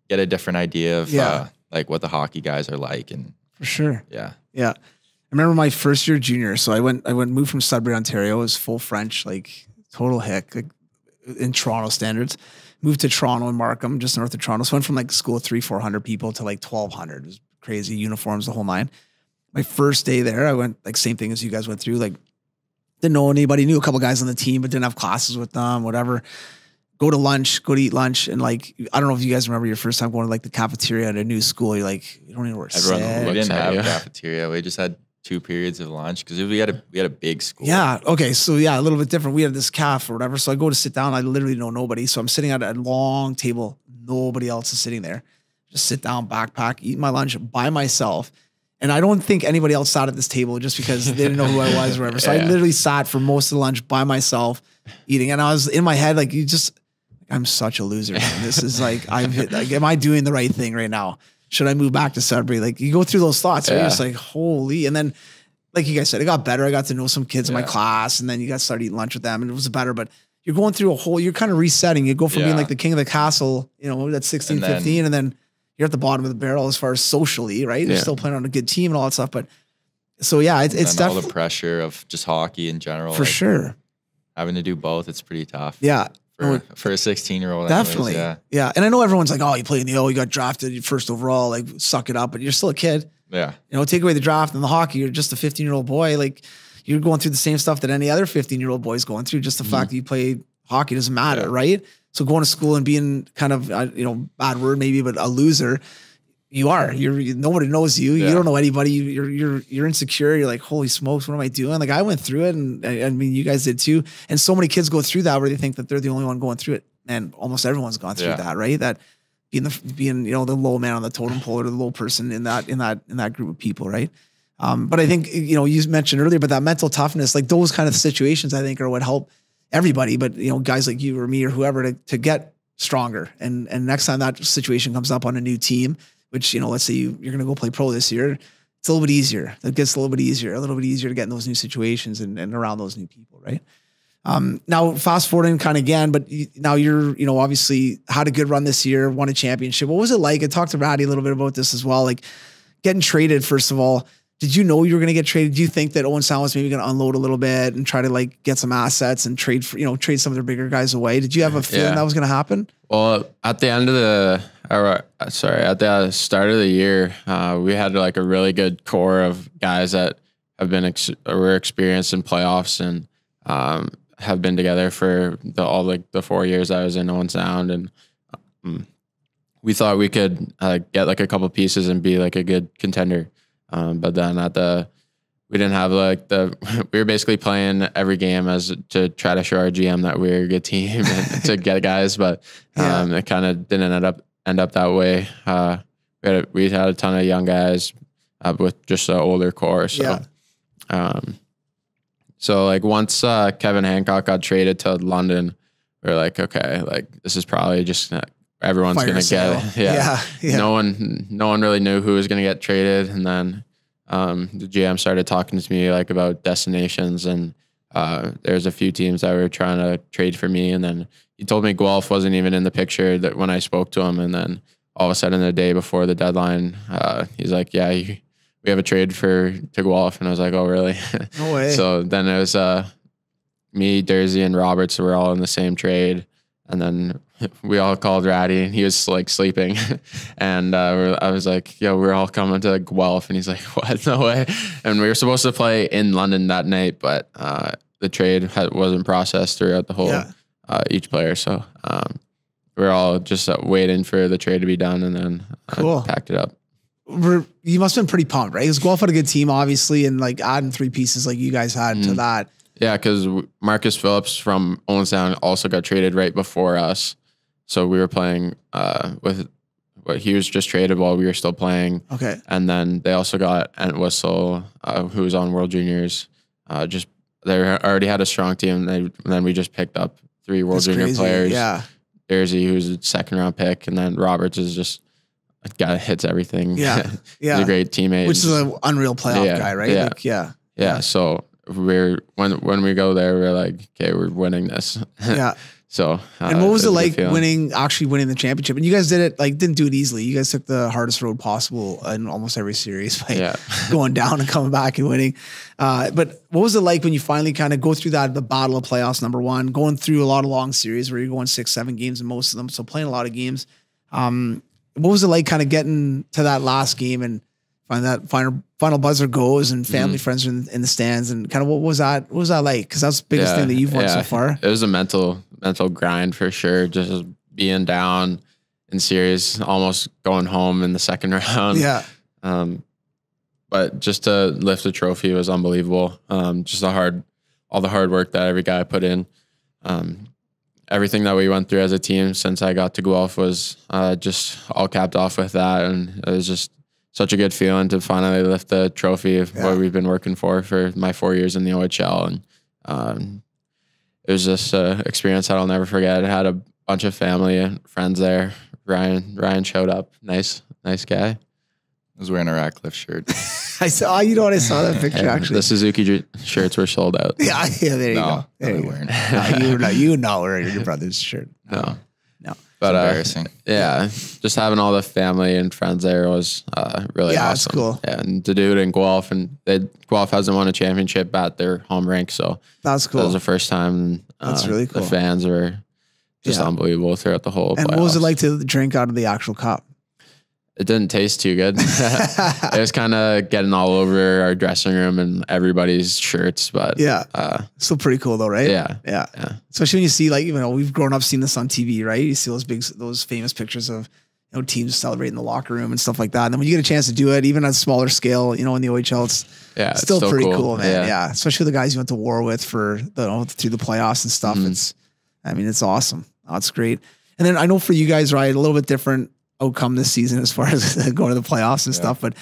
get a different idea of Yeah. uh, like what the hockey guys are like, and For sure. yeah, Yeah. I remember my first year junior. So I went, I went, moved from Sudbury, Ontario. It was full French, like total hick, like in Toronto standards. Moved to Toronto and Markham, just north of Toronto. So went from like school of three, 400 people to like 1,200. It was crazy. Uniforms, the whole nine. My first day there, I went like same thing as you guys went through. Like didn't know anybody, knew a couple guys on the team, but didn't have classes with them, whatever. Go to lunch, go to eat lunch. And like, I don't know if you guys remember your first time going to like the cafeteria at a new school. You're like, you don't even know where to Everyone sit. we didn't have a cafeteria. We just had two periods of lunch because we had a we had a big school. Yeah. Okay. So yeah, a little bit different. We had this calf or whatever. So I go to sit down. I literally know nobody. So I'm sitting at a long table. Nobody else is sitting there. Just sit down, backpack, eat my lunch by myself. And I don't think anybody else sat at this table just because they didn't know who I was or whatever. So I literally sat for most of the lunch by myself eating. And I was in my head, like, you just, I'm such a loser. man. This is like, I've hit, like, am I doing the right thing right now? Should I move back to Sudbury? Like, you go through those thoughts. Right? You're just like, holy. And then, like you guys said, it got better. I got to know some kids in my class, and then you got to start eating lunch with them, and it was better. But you're going through a whole, you're kind of resetting. You go from being like the king of the castle, you know, at 16, And then- 15, and then you're at the bottom of the barrel as far as socially, right? You're still playing on a good team and all that stuff. But so yeah, it's, it's then all the definitely pressure of just hockey in general. for like, sure. Having to do both, it's pretty tough. Yeah. For, for a 16 year old. Definitely. Yeah. Yeah. And I know everyone's like, oh, you played in the O, you got drafted you first overall, like suck it up, but you're still a kid. Yeah. You know, take away the draft and the hockey, you're just a 15 year old boy. Like you're going through the same stuff that any other 15 year old boy is going through. Just the fact that you play hockey doesn't matter, Yeah. right? So going to school and being kind of, uh, you know, bad word maybe, but a loser, you are. You're nobody knows you. You don't know anybody. You- You're you're you're insecure. You're like, holy smokes, what am I doing? Like I went through it, and I, I mean, you guys did too. And so many kids go through that where they think that they're the only one going through it. And almost everyone's gone through Yeah. that, right? That being the being you know the low man on the totem pole or the low person in that in that in that group of people, right? Um, but I think you know you mentioned earlier, but that mental toughness, like those kind of situations, I think are what help everybody. But you know, guys like you or me or whoever to to get stronger. And and next time that situation comes up on a new team, which you know, let's say you you're gonna go play pro this year, it's a little bit easier. It gets a little bit easier, a little bit easier to get in those new situations and, and around those new people, right? Um, now fast forwarding kind of again, but you, now you're, you know, obviously had a good run this year, won a championship. What was it like? I talked to Ratty a little bit about this as well. Like getting traded, first of all, did you know you were going to get traded? Do you think that Owen Sound was maybe going to unload a little bit and try to like get some assets and trade for, you know, trade some of their bigger guys away? Did you have a feeling Yeah. that was going to happen? Well, at the end of the, or, uh, sorry, at the start of the year, uh, we had like a really good core of guys that have been ex- were experienced in playoffs and um, have been together for the all like the four years I was in Owen Sound, and um, we thought we could uh, get like a couple pieces and be like a good contender. Um, but then at the we didn't have like the we were basically playing every game as to try to show our GM that we are a good team and to get guys, but Yeah. um, it kind of didn't end up end up that way. Uh, we had a, we had a ton of young guys uh, with just an older core, so Yeah. um, so like once uh, Kevin Hancock got traded to London, we are like, okay, like this is probably just uh, everyone's Fire gonna sale. get, yeah. Yeah. yeah. No one, no one really knew who was going to get traded, and then um, the GM started talking to me like about destinations, and uh, there's a few teams that were trying to trade for me, and then he told me Guelph wasn't even in the picture that when I spoke to him, and then all of a sudden the day before the deadline, uh, he's like, "Yeah, you, we have a trade for to Guelph," and I was like, "Oh, really?" No way. So then it was uh, me, Durzi, and Roberts were all in the same trade, and then we all called Ratty, and he was like sleeping, and uh, I was like, "Yo, we're all coming to Guelph," and he's like, "What? No way!" And we were supposed to play in London that night, but uh, the trade had, wasn't processed throughout the whole Yeah. uh, each player, so um, we are all just uh, waiting for the trade to be done, and then uh, Cool. packed it up. We're, you must have been pretty pumped, right? Because Guelph had a good team, obviously, and like adding three pieces like you guys had to Mhm. that. Yeah, because Markus Phillips from Owen Sound also got traded right before us, so we were playing uh, with. What he was just traded while we were still playing, Okay. and then they also got Entwistle, uh, who was on World Juniors. Uh, just they already had a strong team. They, and then we just picked up three World That's Junior crazy. players. Yeah. Durzi, who's a second round pick, and then Roberts is just a guy that hits everything. Yeah. Yeah. he's Yeah. a great teammate. Which is an unreal playoff Yeah, guy, right? yeah. Like, yeah. yeah. So we're when when we go there, we're like, okay, we're winning this. Yeah. So uh, And what was it good like winning, actually winning the championship? And you guys did it, like, didn't do it easily. You guys took the hardest road possible in almost every series by Yeah. going down and coming back and winning. Uh, but what was it like when you finally kind of go through that, the battle of playoffs, number one, going through a lot of long series where you're going six, seven games in most of them. So playing a lot of games. Um, what was it like kind of getting to that last game and find that final final buzzer goes and family friends are in, in the stands and kind of what was that? What was that like? Because that's the biggest Yeah, thing that you've won so far. It was a mental mental grind for sure. Just being down in series, almost going home in the second round. Yeah. Um, but just to lift the trophy was unbelievable. Um, just the hard, all the hard work that every guy put in. Um, everything that we went through as a team since I got to Guelph was uh, just all capped off with that, and it was just such a good feeling to finally lift the trophy of Yeah. what we've been working for for my four years in the OHL, and um, it was just an experience that I'll never forget. I had a bunch of family and friends there. Ryan Ryan showed up, nice nice guy. I was wearing a Ratcliffe shirt. I saw, you know what? I saw that picture And actually. The Suzuki j- shirts were sold out. Yeah, yeah, there you No, go. There really you go. weren't. No, you were you were not wearing your brother's shirt. No. But uh, embarrassing. yeah, just having all the family and friends there was uh, really Yeah, awesome. cool. Yeah, and to do it in Guelph, and they, Guelph hasn't won a championship at their home rink, so That's cool. that was the first time. Uh, That's really cool. The fans were just Yeah. unbelievable throughout the whole. And what was it like to drink out of the actual cup? It didn't taste too good. it was kind of getting all over our dressing room and everybody's shirts, but Yeah. uh, Still pretty cool though, right? yeah, Yeah. yeah. Especially when you see like, you know, we've grown up seeing this on TV, right? You see those big, those famous pictures of, you know, teams celebrating the locker room and stuff like that. And then when you get a chance to do it, even on a smaller scale, you know, in the OHL, it's Yeah, it's still, still pretty cool, cool. man. Yeah. Yeah. Especially the guys you went to war with for the, you know, through the playoffs and stuff. Mhm. It's, I mean, it's awesome. That's great. And then I know for you guys, right, a little bit different outcome this season as far as going to the playoffs and Yeah. stuff, but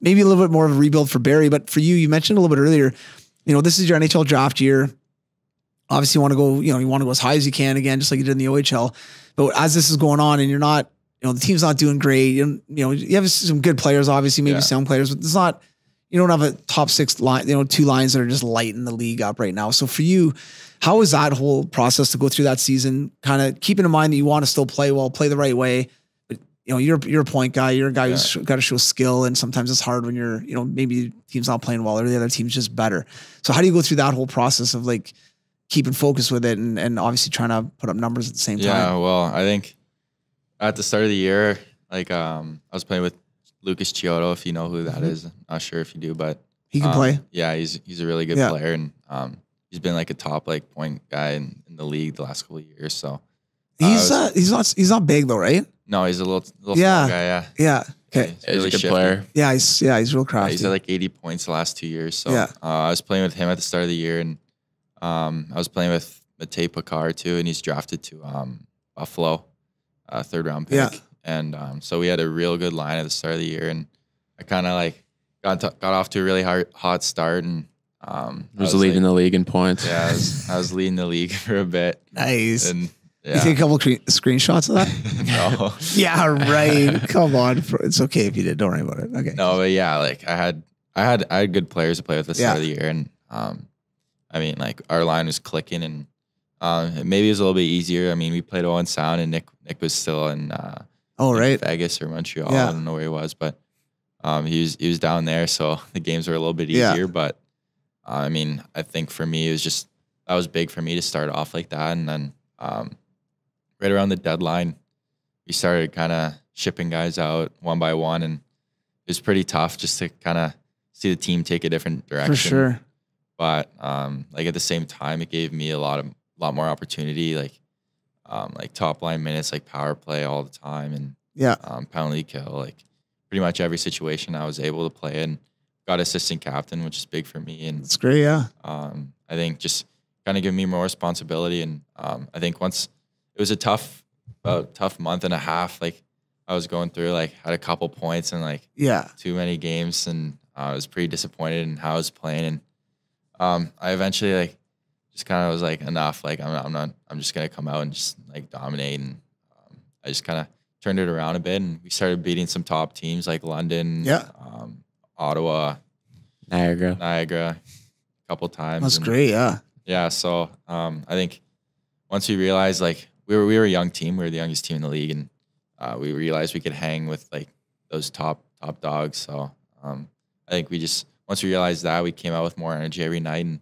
maybe a little bit more of a rebuild for Barrie. But for you, you mentioned a little bit earlier, you know, this is your NHL draft year. Obviously, you want to go, you know, you want to go as high as you can again, just like you did in the OHL. But as this is going on and you're not, you know, the team's not doing great, you, you know, you have some good players, obviously, maybe Yeah. some players, but it's not, you don't have a top six line, you know, two lines that are just lighting the league up right now. So for you, how was that whole process to go through that season? Kind of keeping in mind that you want to still play well, play the right way, you know, you're you're a point guy. You're a guy who's got to show skill, and sometimes it's hard when you're, you know, maybe the team's not playing well or the other team's just better. So how do you go through that whole process of like keeping focus with it and and obviously trying to put up numbers at the same Yeah, time? Yeah, well, I think at the start of the year, like um, I was playing with Lucas Chiodo, if you know who that Mhm. is. Not sure if you do, but He can um, play. Yeah, he's he's a really good Yeah. player, and um, he's been like a top like point guy in, in the league the last couple of years. So He's uh, uh, he's not he's not big though, right? No, he's a little little Yeah. small guy. Yeah, Yeah. Okay. He's he's a good shifty. player. Yeah, he's yeah he's real Yeah, crafty. he's at like 80 points the last two years. So Yeah. uh, I was playing with him at the start of the year, and um, I was playing with Matej Pekar too, and he's drafted to um, Buffalo, uh, third round pick. Yeah. And um, so we had a real good line at the start of the year, and I kind of like got to, got off to a really hard, hot start, and um, He was, leading like, the league in points. Yeah, I was, I was leading the league for a bit, nice. and You take a yeah, couple cre- screenshots of that? no, yeah, right. Come on, it's okay if you did. Don't worry about it. Okay. No, but yeah, like I had, I had, I had good players to play with at the start of the year, and um, I mean, like our line was clicking, and um, maybe it was a little bit easier. I mean, we played Owen Sound, and Nick, Nick was still in, uh, Oh, right. Vegas or Montreal. Yeah. I don't know where he was, but um, he was, he was down there, so the games were a little bit easier. Yeah. But uh, I mean, I think for me, it was just that was big for me to start off like that, and then um, right around the deadline, we started kind of shipping guys out one by one, and it was pretty tough just to kind of see the team take a different direction. For sure. But um, like at the same time, it gave me a lot of lot more opportunity, like um, like top line minutes, like power play all the time, and Yeah. um, penalty kill, like pretty much every situation I was able to play in. Got assistant captain, which is big for me, and It's great. Yeah. um, I think just kind of give me more responsibility. And um, I think once it was a tough, about tough month and a half. Like I was going through, like had a couple points and like Yeah. too many games, and I was pretty disappointed in how I was playing. And um, I eventually like just kind of was like enough. Like I'm not, I'm not, I'm just gonna come out and just like dominate. And um, I just kind of turned it around a bit, and we started beating some top teams like London, Yeah. um, Ottawa, Niagara. Niagara, a couple times. That's and- great. Yeah. yeah, so um, I think once we realized like we were we were a young team, we were the youngest team in the league, and uh, we realized we could hang with like those top top dogs. So um, I think we just once we realized that, we came out with more energy every night, and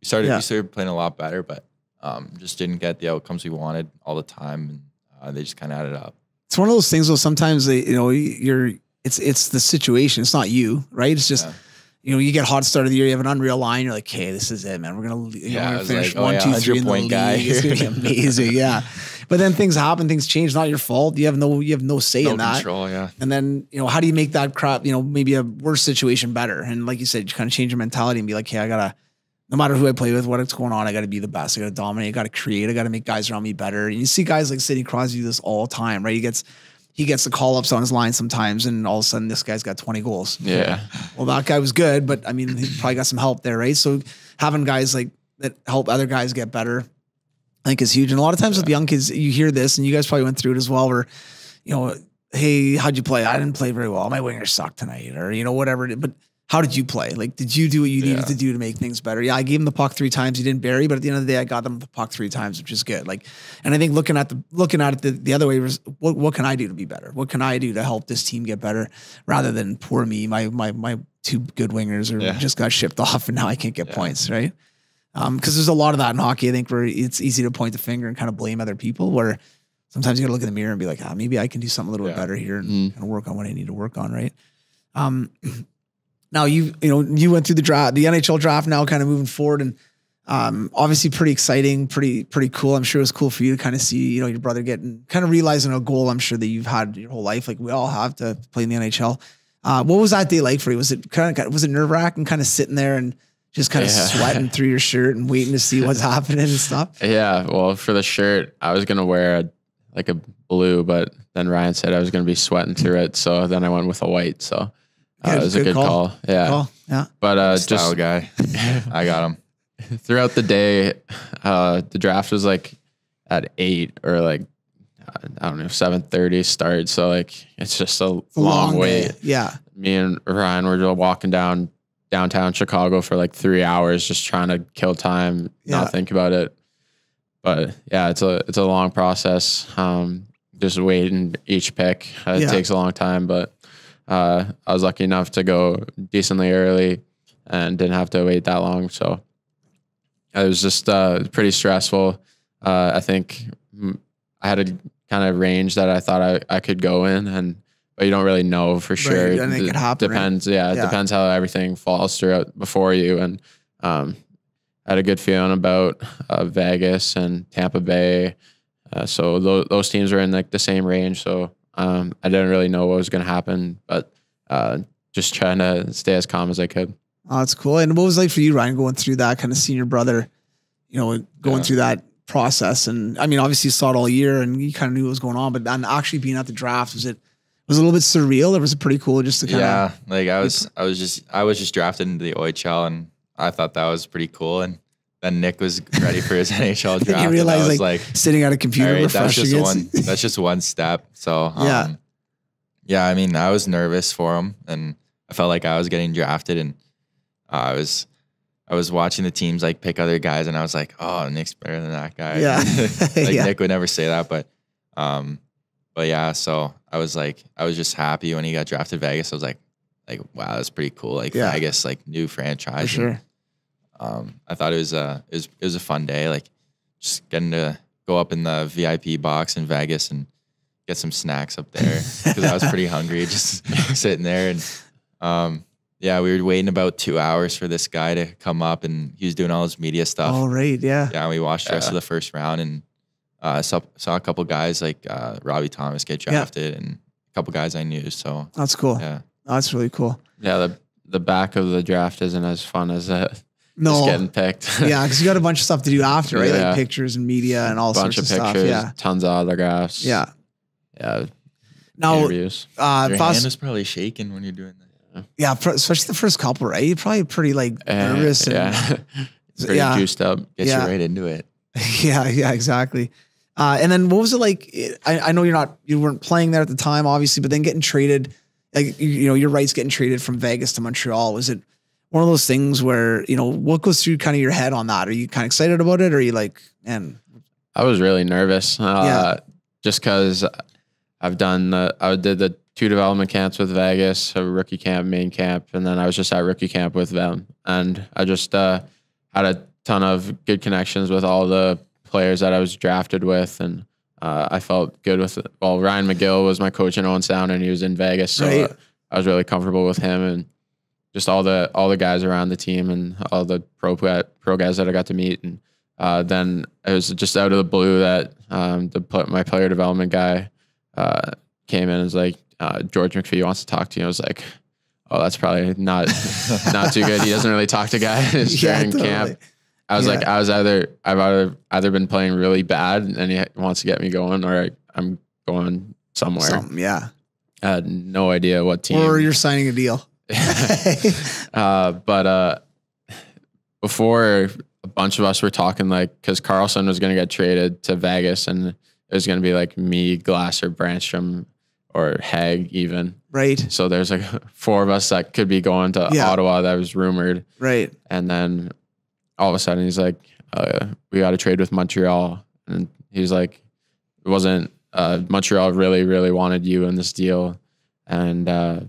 we started Yeah. we started playing a lot better, but um, just didn't get the outcomes we wanted all the time, and uh, they just kind of added up. It's one of those things though. Sometimes they, you know, you're, it's, it's the situation. It's not you, right? It's just, Yeah. You know, you get hot start of the year, you have an unreal line. You're like, hey, this is it, man. We're going to, you Yeah, know, we're going to finish like, oh, one, yeah, two, three in the 100 point league. guy. It's to be amazing. yeah. But then things happen, things change. Not your fault. You have no, you have no say No in that. control, yeah. And then, you know, how do you make that crap, you know, maybe a worse situation better? And like you said, you kind of change your mentality and be like, hey, I gotta, no matter who I play with, what's going on, I gotta be the best. I gotta dominate. I gotta create. I gotta make guys around me better. And you see guys like Sidney Crosby do this all the time, right? He gets, he gets the call ups on his line sometimes, and all of a sudden this guy's got 20 goals. Yeah. Well, that guy was good, but I mean, he probably got some help there, right? So having guys like that help other guys get better, I think is huge. And a lot of times with young kids, you hear this, and you guys probably went through it as well, where, you know, hey, how'd you play? I didn't play very well. My wingers sucked tonight, or you know, whatever. But how did you play? Like, did you do what you needed Yeah. to do to make things better? Yeah, I gave him the puck three times. He didn't bury, but at the end of the day, I got them the puck three times, which is good. Like, and I think looking at the looking at it the, the other way was, what what can I do to be better? What can I do to help this team get better, rather than poor me, my my my two good wingers are Yeah. just got shipped off and now I can't get Yeah. points, right? Um, because there's a lot of that in hockey. I think where it's easy to point the finger and kind of blame other people. Where sometimes you got to look in the mirror and be like, ah, maybe I can do something a little bit better here and Mhm. kind of work on what I need to work on, right? Um, now you you know you went through the draft, the NHL draft. Now kind of moving forward and um, obviously pretty exciting, pretty pretty cool. I'm sure it was cool for you to kind of see you know your brother getting kind of realizing a goal. I'm sure that you've had your whole life, like we all have to play in the NHL. Uh, what was that day like for you? Was it kind of was it nerve wracking, kind of sitting there and just kind of Yeah. sweating through your shirt and waiting to see what's happening and stuff? Yeah, well, for the shirt, I was gonna wear a, like a blue, but then Ryan said I was gonna be sweating through it, so then I went with a white. So uh, it was a good good call. call. Yeah, Oh yeah, but uh, Style just guy. I got him. throughout the day, uh, the draft was like at eight or like uh, I don't know seven thirty start. So like it's just a a long, day. wait. Yeah, Me and Ryan were just walking down downtown Chicago for like three hours, just trying to kill time, Yeah. not think about it. But yeah, it's a it's a long process. Um, just waiting each pick. Uh, Yeah. It takes a long time, but uh, I was lucky enough to go decently early and didn't have to wait that long. So it was just uh, pretty stressful. Uh, I think I had a kind of range that I thought I, I could go in, and but you don't really know for sure. and it could happen. Depends, yeah, it Yeah. depends how everything falls throughout before you. And um, I had a good feeling about uh, Vegas and Tampa Bay. Uh, so those, those teams were in like the same range. So um, I didn't really know what was going to happen, but uh, just trying to stay as calm as I could. Oh, that's cool. And what was it like for you, Ryan, going through that kind of seeing your brother, you know, going Yeah. through that process? And I mean, obviously you saw it all year and you kind of knew what was going on, but then actually being at the draft, was it was a little bit surreal It was pretty cool just to kind Yeah, of Yeah. like I was, I was just, I was just drafted into the OHL, and I thought that was pretty cool. And then Nick was ready for his NHL draft. and I realize was like, like, sitting at a computer right, that's refreshing just it? one, that's just one step. So um, Yeah. yeah, I mean, I was nervous for him, and I felt like I was getting drafted, and uh, I was. I was watching the teams like pick other guys, and I was like, "Oh, Nick's better than that guy." Yeah. like Yeah. Nick would never say that, but um, but yeah. So I was like, I was just happy when he got drafted Vegas. I was like, like wow, that's pretty cool. Like Yeah. Vegas, like new franchise. For and, sure. Um, I thought it was a it was it was a fun day. Like just getting to go up in the VIP box in Vegas and get some snacks up there because I was pretty hungry, just sitting there and um. Yeah, we were waiting about two hours for this guy to come up, and he was doing all his media stuff Oh, right. Yeah. yeah, we watched the rest of the first round and uh, saw, saw a couple guys like uh, Robbie Thomas get Yeah. drafted and a couple guys I knew. So That's cool. yeah, that's really cool. Yeah, the the back of the draft isn't as fun as uh, just No. getting picked. yeah, because you got a bunch of stuff to do after, right? Like pictures and media and all bunch sorts of of, pictures, stuff. Yeah. tons of autographs. Yeah. yeah. Now, interviews. uh, your fast, hand is probably shaking when you're doing that. yeah, pr- especially the first couple, right? You're probably pretty like Uh, nervous. And, yeah, pretty Yeah. juiced up. Gets Yeah. you right into it. yeah, yeah, exactly. Uh, and then what was it like? I, I know you're not, you weren't playing there at the time, obviously, but then getting traded, like you, you know, your rights getting traded from Vegas to Montreal. Was it one of those things where you know what goes through kind of your head on that? Are you kind of excited about it, or are you like, and I was really nervous. Uh, just because I've done the, I did the two development camps with Vegas, a rookie camp, main camp, and then I was just at rookie camp with them, and I just uh, had a ton of good connections with all the players that I was drafted with, and uh, I felt good with it. Well, Ryan McGill was my coach in Owen Sound, and he was in Vegas, so Right. uh, I was really comfortable with him and just all the all the guys around the team and all the pro pro guys that I got to meet, and uh, then it was just out of the blue that um, the my player development guy uh, came in and was like, uh, George McPhee wants to talk to you. I was like, oh, that's probably not not too good. He doesn't really talk to guys Yeah, during totally. camp. I was like, I was either I've either either been playing really bad and he wants to get me going, or I, I'm going somewhere. something, yeah, I had no idea what team. or you're signing a deal? uh, but uh, before a bunch of us were talking, like, because Karlsson was going to get traded to Vegas, and it was going to be like me, Glasser, Brannstrom, or Hague even. Right. So there's like four of us that could be going to Yeah. Ottawa. That was rumored, Right. and then all of a sudden he's like, uh, "We got to trade with Montreal," and he's like, "It wasn't uh, Montreal really really wanted you in this deal, and uh,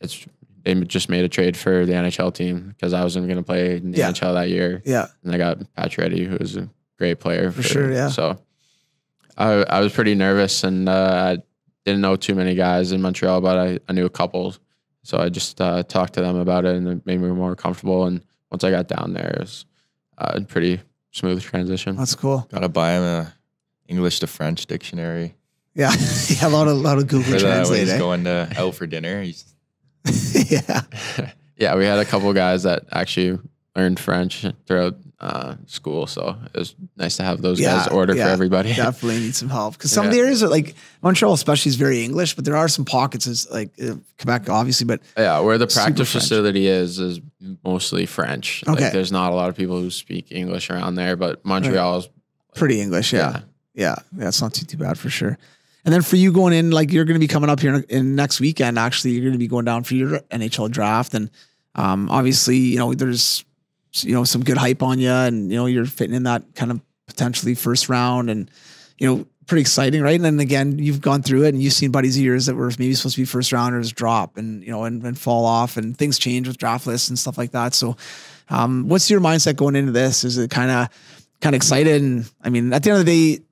it's." They just made a trade for the NHL team because I wasn't going to play in the Yeah. NHL that year Yeah. and I got Pacioretty, who was a great player For sure, yeah. So I I was pretty nervous, and uh, I didn't know too many guys in Montreal, but I, I knew a couple. So I just uh, talked to them about it, and it made me more comfortable. And once I got down there, it was uh, a pretty smooth transition. That's cool. Gotta buy him a English to French dictionary. Yeah. yeah. A lot of, lot of Google For when Translate. he's eh? going to out for dinner. He's yeah. yeah, we had a couple guys that actually learned French throughout uh, school, so it was nice to have those guys order yeah, for everybody. Definitely need some help because some of the areas are like Montreal, especially, is very English, but there are some pockets, is like uh, Quebec, obviously, but Yeah, where the practice facility is is mostly French. Okay. Like there's not a lot of people who speak English around there, but Montreal is pretty English. Yeah. Yeah. Yeah. it's not too, too bad for sure. And then for you going in, like you're going to be coming up here in, in next weekend, actually, you're going to be going down for your NHL draft. And um, obviously, you know, there's, you know, some good hype on you and, you know, you're fitting in that kind of potentially first round and, you know, pretty exciting, right? And then again, you've gone through it and you've seen buddies of yours that were maybe supposed to be first rounders drop and, you know, and, and fall off and things change with draft lists and stuff like that. So, um, what's your mindset going into this? Is it kind of, kind of excited? And I mean, at the end of the day,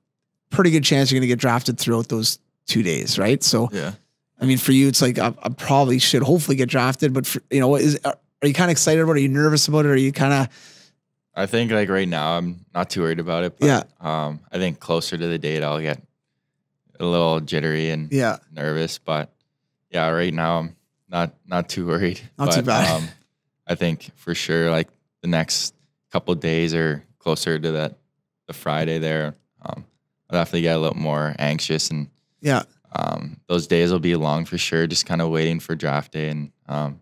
pretty good chance you're going to get drafted throughout those two days, right? So, yeah. I mean, for you, it's like I, I probably should hopefully get drafted, but for, you know, is are, are you kind of excited about it? Are you nervous about it? Are you kind of I think like right now I'm not too worried about it. But, Yeah. Um, I think closer to the date I'll get a little jittery and yeah, nervous, but yeah, right now I'm not not too worried. Not too bad. Um, I think for sure, like the next couple days or closer to that the Friday there, um, I'll definitely get a little more anxious, and yeah, um, those days will be long for sure. Just kind of waiting for draft day, and um,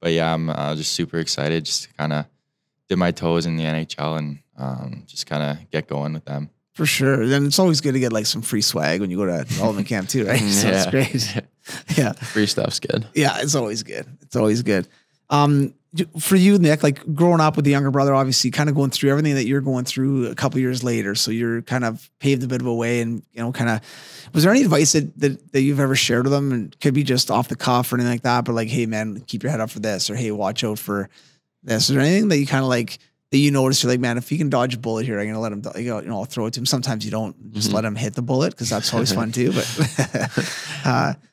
but yeah, I'm uh, just super excited, just to kind of dip my toes in the NHL and um, just kind of get going with them. for sure. Then it's always good to get like some free swag when you go to development camp too, right? So it's Yeah. great. Yeah. free stuff's good. Yeah, it's always good. It's always good. Um, for you, Nick, like growing up with the younger brother, obviously, kind of going through everything that you're going through a couple years later. So you're kind of paved a bit of a way, and you know, kind of. Was there any advice that, that that you've ever shared with them, and could be just off the cuff or anything like that? But like, hey, man, keep your head up for this, or hey, watch out for this. Is there anything that you kind of like that you notice? You're like, man, if he can dodge a bullet here, I'm gonna let him. You know, I'll throw it to him. Sometimes you don't just Mhm. let him hit the bullet because that's always fun too. But uh,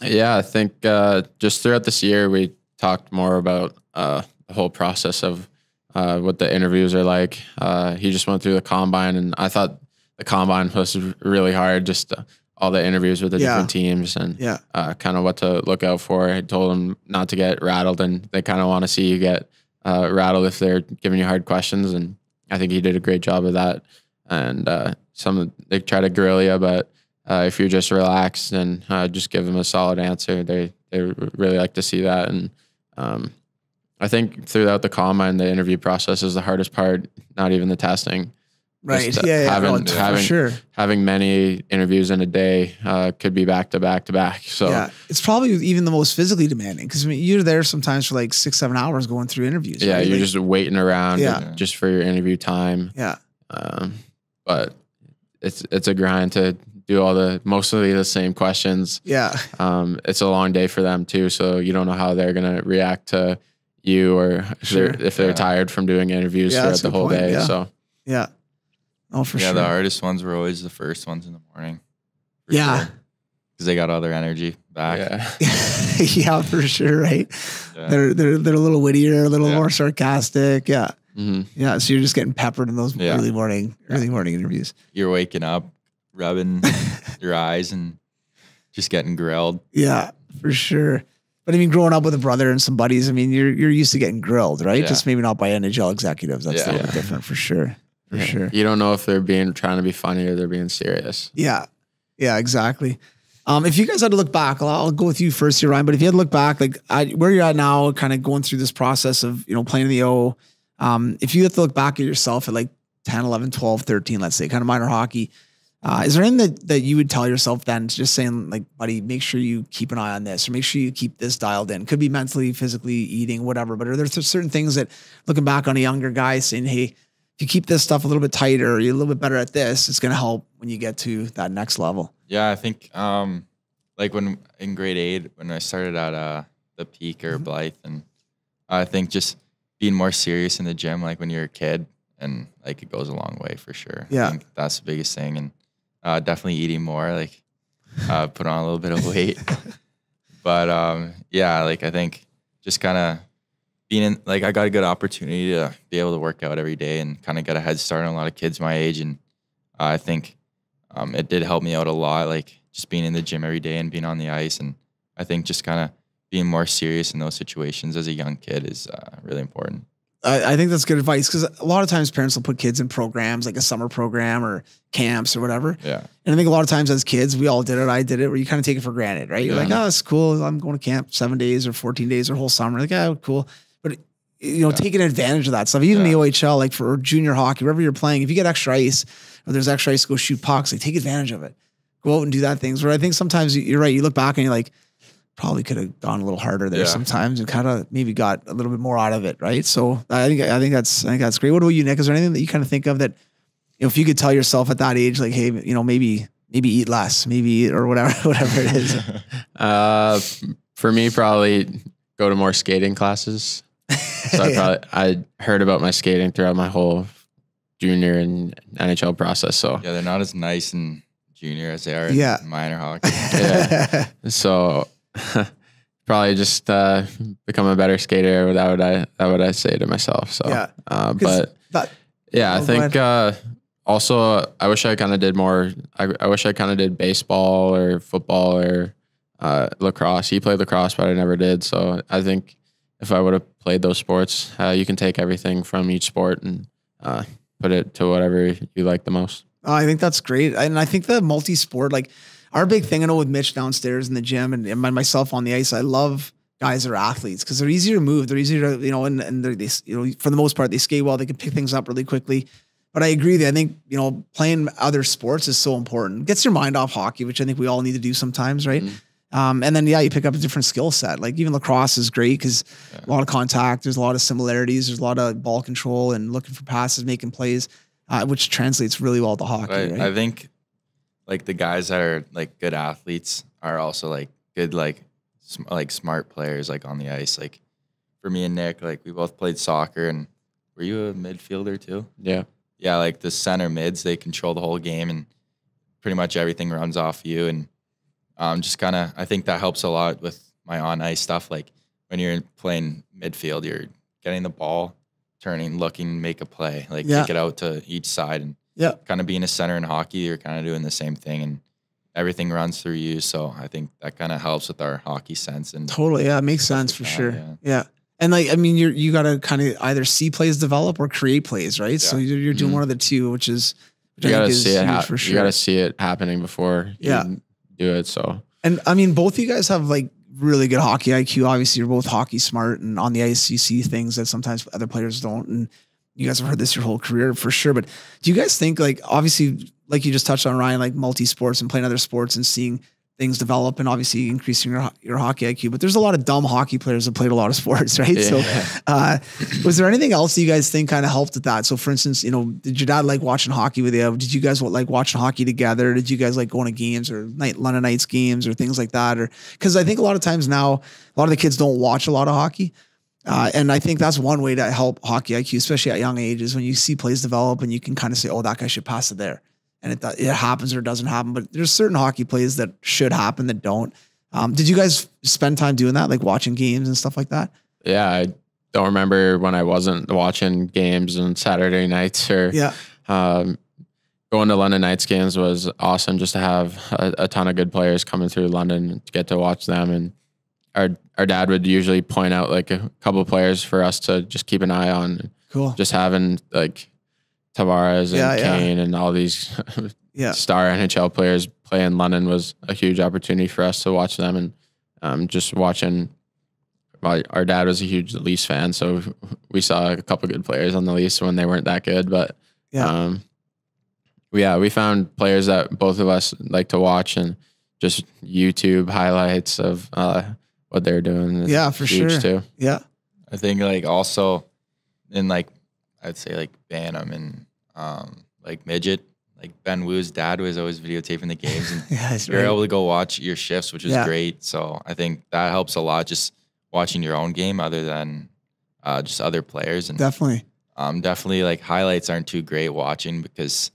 Yeah, I think uh, just throughout this year, we talked more about uh, the whole process of uh, what the interviews are like. Uh, he just went through the combine, and I thought the combine was really hard. Just uh, all the interviews with the Yeah. different teams and yeah, uh, kind of what to look out for. I told him not to get rattled, and they kind of want to see you get uh, rattled if they're giving you hard questions. And I think he did a great job of that. And uh, some they try to grill you, but uh, if you're just relaxed and uh, just give them a solid answer, they they really like to see that. And um, I think throughout the combine, the interview process is the hardest part. Not even the testing. right, yeah, yeah, having- no, for having- sure. Having many interviews in a day uh, could be back to back to back. So yeah, it's probably even the most physically demanding because I mean, you're there sometimes for like six, seven hours going through interviews. yeah, right? you're Like, just waiting around Yeah. just for your interview time. yeah, Um, but it's it's a grind to do all the mostly the same questions. yeah, Um, it's a long day for them too, so you don't know how they're gonna react to you or if Sure. they're if they're Yeah. tired from doing interviews Yeah, throughout the whole point, day. yeah. So yeah. Oh, for yeah, sure. Yeah, the hardest ones were always the first ones in the morning. Yeah. because they got all their energy back. yeah, yeah, for sure. Right. Yeah. They're they're they're a little wittier, a little Yeah. more sarcastic. Yeah, hmm yeah. So you're just getting peppered in those Yeah. early morning early morning interviews. You're waking up, rubbing your eyes, and just getting grilled. Yeah, for sure. But I mean, growing up with a brother and some buddies, I mean, you're you're used to getting grilled, right? Yeah. Just maybe not by NHL executives. That's a little different for sure. For Yeah. sure. You don't know if they're being trying to be funny or they're being serious. Yeah. Yeah, exactly. Um, if you guys had to look back, I'll, I'll go with you first here, Ryan. But if you had to look back, like I, where you're at now, kind of going through this process of, you know, playing in the O, um, if you had to look back at yourself at like 10, 11, 12, 13, let's say, kind of minor hockey, Uh, is there anything that, that you would tell yourself then, just saying like, buddy, make sure you keep an eye on this, or make sure you keep this dialed in? Could be mentally, physically, eating, whatever. But are there certain things that, looking back on a younger guy, saying, hey, if you keep this stuff a little bit tighter, or you're a little bit better at this, it's going to help when you get to that next level. Yeah, I think um, like when in grade eight, when I started at uh, the peak or Mhm. Blyth, and I think just being more serious in the gym, like when you're a kid, and like it goes a long way for sure. Yeah. I think that's the biggest thing, and uh, definitely eating more, like uh, put on a little bit of weight. but um, yeah, like I think just kind of being in, like I got a good opportunity to be able to work out every day and kind of get a head start on a lot of kids my age, and uh, I think um, it did help me out a lot, like just being in the gym every day and being on the ice, and I think just kind of being more serious in those situations as a young kid is uh, really important. I, I think that's good advice because a lot of times parents will put kids in programs like a summer program or camps or whatever. Yeah, And I think a lot of times as kids, we all did it. I did it where you kind of take it for granted, right? You're like, oh, it's cool. I'm going to camp seven days or 14 days or whole summer. Like, oh, cool. But, you know, Yeah. taking advantage of that stuff, even Yeah. the OHL, like for junior hockey, wherever you're playing, if you get extra ice or there's extra ice to go shoot pucks, like take advantage of it. Go out and do that things where I think sometimes you're right. You look back and you're like, probably could have gone a little harder there Yeah. sometimes and kind of maybe got a little bit more out of it, right? So I think I think that's I think that's great. What about you, Nick? Is there anything that you kind of think of that you know if you could tell yourself at that age, like, hey, you know, maybe maybe eat less, maybe eat or whatever, whatever it is. Uh, for me, probably go to more skating classes. So I Yeah. probably I heard about my skating throughout my whole junior and NHL process. So yeah, they're not as nice in junior as they are Yeah. in minor hockey. Yeah. so probably just uh, become a better skater. That would I that would I say to myself. So Yeah. uh, but that- yeah, Oh, I think uh, also I wish I kind of did more. I, I wish I kind of did baseball or football or uh, lacrosse. He played lacrosse, but I never did. So I think if I would have played those sports, uh, you can take everything from each sport and uh, put it to whatever you like the most. Oh, I think that's great. And I think the multi sport, like our big thing, I know with Mitch downstairs in the gym and, and myself on the ice, I love guys that are athletes because they're easier to move. They're easier to, you know, and, and they're, they, you know, for the most part, they skate well. They can pick things up really quickly. But I agree that I think, you know, playing other sports is so important. Gets your mind off hockey, which I think we all need to do sometimes, right? Um, and then, yeah, you pick up a different skill set. Like even lacrosse is great because a lot of contact, there's a lot of similarities, there's a lot of ball control and looking for passes, making plays, uh, which translates really well to hockey. Right? I think like the guys that are like good athletes are also like good like sm- like smart players like on the ice. Like for me and Nick, like we both played soccer and were you a midfielder too? Yeah. Yeah, like the center mids, they control the whole game and pretty much everything runs off you and um just kind of I think that helps a lot with my on ice stuff like when you're playing midfield, you're getting the ball, turning, looking, make a play, like Yeah. kick it out to each side and Yeah. kind of being a center in hockey, you're kind of doing the same thing and everything runs through you. So I think that kind of helps with our hockey sense and Totally. Yeah, it makes sense for that, sure. yeah. Yeah. And like, I mean, you're, you got to kind of either see plays develop or create plays, right? So you're, you're doing Mhm. one of the two, which is, which You gotta see it. hap- for sure. You gotta see it happening before Yeah. you do it. So And I mean, both of you guys have like really good hockey IQ. Obviously, you're both hockey smart, and on the ice, you see things that sometimes other players don't. And you guys have heard this your whole career for sure. But do you guys think, like, obviously, like you just touched on Ryan, like multi sports and playing other sports and seeing things develop and obviously increasing your your hockey IQ. But there's a lot of dumb hockey players that played a lot of sports, right? So, uh, was there anything else that you guys think kind of helped with that? So, for instance, you know, did your dad like watching hockey with you? Did you guys like watching hockey together? Did you guys like going to games or night London Knights games or things like that? Or because I think a lot of times now, a lot of the kids don't watch a lot of hockey. Uh, and I think that's one way to help hockey IQ, especially at young ages, when you see plays develop and you can kind of say, "Oh, that guy should pass it there," and it it happens or it doesn't happen. But there's certain hockey plays that should happen that don't. Um, did you guys spend time doing that, like watching games and stuff like that? yeah, I don't remember when I wasn't watching games on Saturday nights or Yeah, um, going to London Knights games was awesome. Just to have a, a ton of good players coming through London to get to watch them, and our our dad would usually point out like a couple of players for us to just keep an eye on. cool. Just having like Tavares and Yeah, yeah. Kane and all these Yeah, star NHL players play in London was a huge opportunity for us to watch them and um, just watching. My, our dad was a huge Leafs fan, so we saw a couple good players on the Leafs when they weren't that good. But Yeah. um, yeah, we found players that both of us like to watch and just YouTube highlights of uh, what they're doing. is Yeah, for huge sure. Too. Yeah. I think like also in like I'd say like Bantam and um like midget, like Ben Wu's dad was always videotaping the games and Yeah. You're right. able to go watch your shifts, which is Yeah. great. So I think that helps a lot just watching your own game other than uh, just other players. And Definitely. um, definitely like highlights aren't too great watching because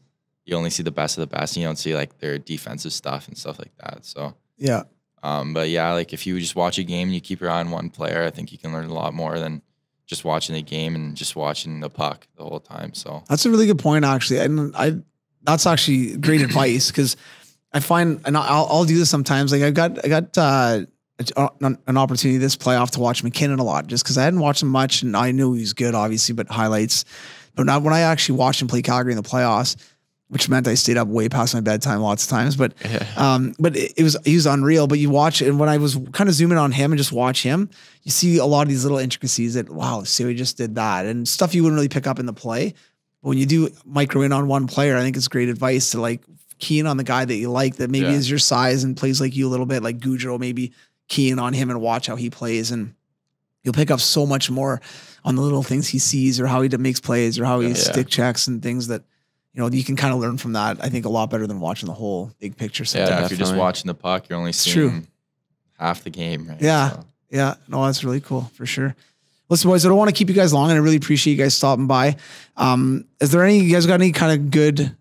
you only see the best of the best and you don't see like their defensive stuff and stuff like that. So Yeah. Um, but yeah, like if you just watch a game and you keep your eye on one player, I think you can learn a lot more than just watching the game and just watching the puck the whole time. So That's a really good point, actually, and I that's actually great advice because I find and I'll, I'll do this sometimes. Like I got I got uh, an an opportunity this playoff to watch MacKinnon a lot just because I hadn't watched him much and I knew he was good, obviously, but highlights. But now when I actually watched him play Calgary in the playoffs, which meant I stayed up way past my bedtime lots of times, but Yeah. um, but it, it was he was unreal. But you watch and when I was kind of zooming on him and just watch him, you see a lot of these little intricacies that wow, see we just did that and stuff you wouldn't really pick up in the play. But when you do micro in on one player, I think it's great advice to like key in on the guy that you like that maybe Yeah. is your size and plays like you a little bit, like Gaudreau, maybe key in on him and watch how he plays and you'll pick up so much more on the little things he sees or how he makes plays or how he Yeah. stick checks and things that you know you can kind of learn from that. I think a lot better than watching the whole big picture. Yeah, sometimes. yeah, if you're just watching the puck, you're only true. seeing half the game, right? Yeah. So, Yeah, no, that's really cool for sure. Listen, boys, I don't want to keep you guys long, and I really appreciate you guys stopping by. Um, is there any you guys got any kind of good,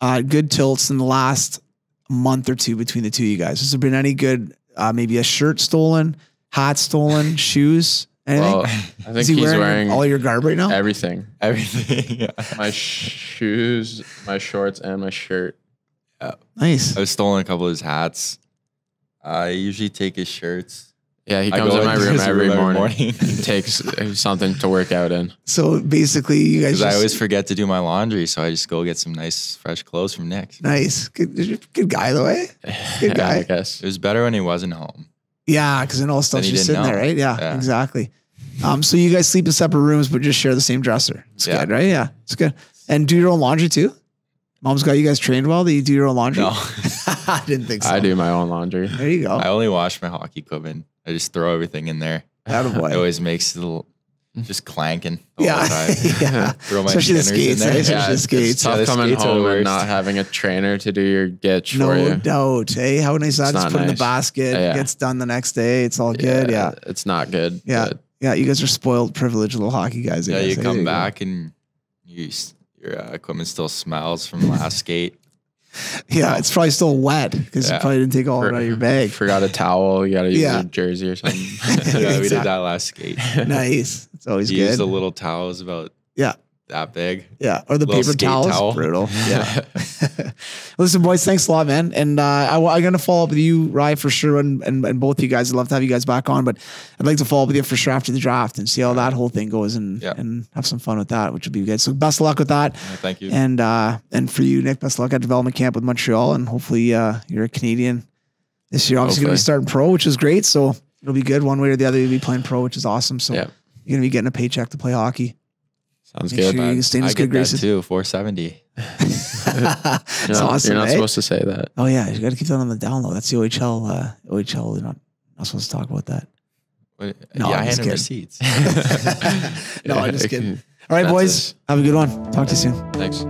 uh, good tilts in the last month or two between the two of you guys? Has there been any good, uh, maybe a shirt stolen, hat stolen, shoes, anything? Well, I think Is he he's wearing, wearing, all your garb right now? everything. everything. yeah. My shoes, my shorts, and my shirt. nice. I've stolen a couple of his hats. I usually take his shirts. Yeah, he I comes in my room every room every morning. morning. He takes uh, something to work out in. So basically, you guys Because I always forget to do my laundry, so I just go get some nice fresh clothes from Nick. nice, good, good guy, the way. Good yeah, guy. I guess. It was better when he wasn't home. Yeah, because then all the stuff's Then you just didn't sitting there, know. right? Yeah, Yeah. exactly. Um, so you guys sleep in separate rooms, but just share the same dresser. It's Yeah. good, right? Yeah, it's good. And do your own laundry too. Mom's got you guys trained well that you do your own laundry. No, I didn't think so. I do my own laundry. There you go. I only wash my hockey equipment. I just throw everything in there. Attaboy. It always makes the just clanking the yeah, whole time. yeah. Throw my Especially the spinners in skates, there. eh? Especially Yeah, the it's skates. tough Yeah, the coming skates home and not having a trainer to do your gitch No for you. doubt. Hey, how nice is that? Just put it in the nice. basket. Yeah. Gets done the next day. It's all good. Yeah. it's not good. Yeah. but Yeah. You guys are spoiled, privileged little hockey guys. I Yeah, guess. you There come go. back and you, your uh, equipment still smells from last skate. Yeah, it's probably still wet because you probably didn't take all of For- out of your bag. Forgot a towel. You got to use Yeah. a jersey or something. yeah, we did that last skate. nice. It's always You use good. the little towels about Yeah. That big. Yeah, or the paper towels. towel. Brutal. Yeah. Listen, boys, thanks a lot, man. And uh, I, am going to follow up with you, Rye, for sure, and, and and both of you guys. I'd love to have you guys back on, but I'd like to follow up with you for sure after the draft and see how that whole thing goes and Yeah. and have some fun with that, which would be good. So best of luck with that, Yeah, thank you. and uh, and for you, Nick, best of luck at development camp with Montreal, and hopefully uh, you're a Canadian this year. Obviously, going to be starting pro, which is great. So it'll be good one way or the other. You'll be playing pro, which is awesome. So Yeah. you're going to be getting a paycheck to play hockey. Sounds Make good. sure you stay in I his get good that too. 470. It's You're not, awesome. you're not eh? supposed to say that. Oh yeah, you got to keep that on the download. That's the OHL. Uh, OHL. You're not not supposed to talk about that. What- No, yeah, I'm I just had kidding. receipts. No, I'm just kidding. All right, That's boys. Have a good one. Talk to you soon. Thanks.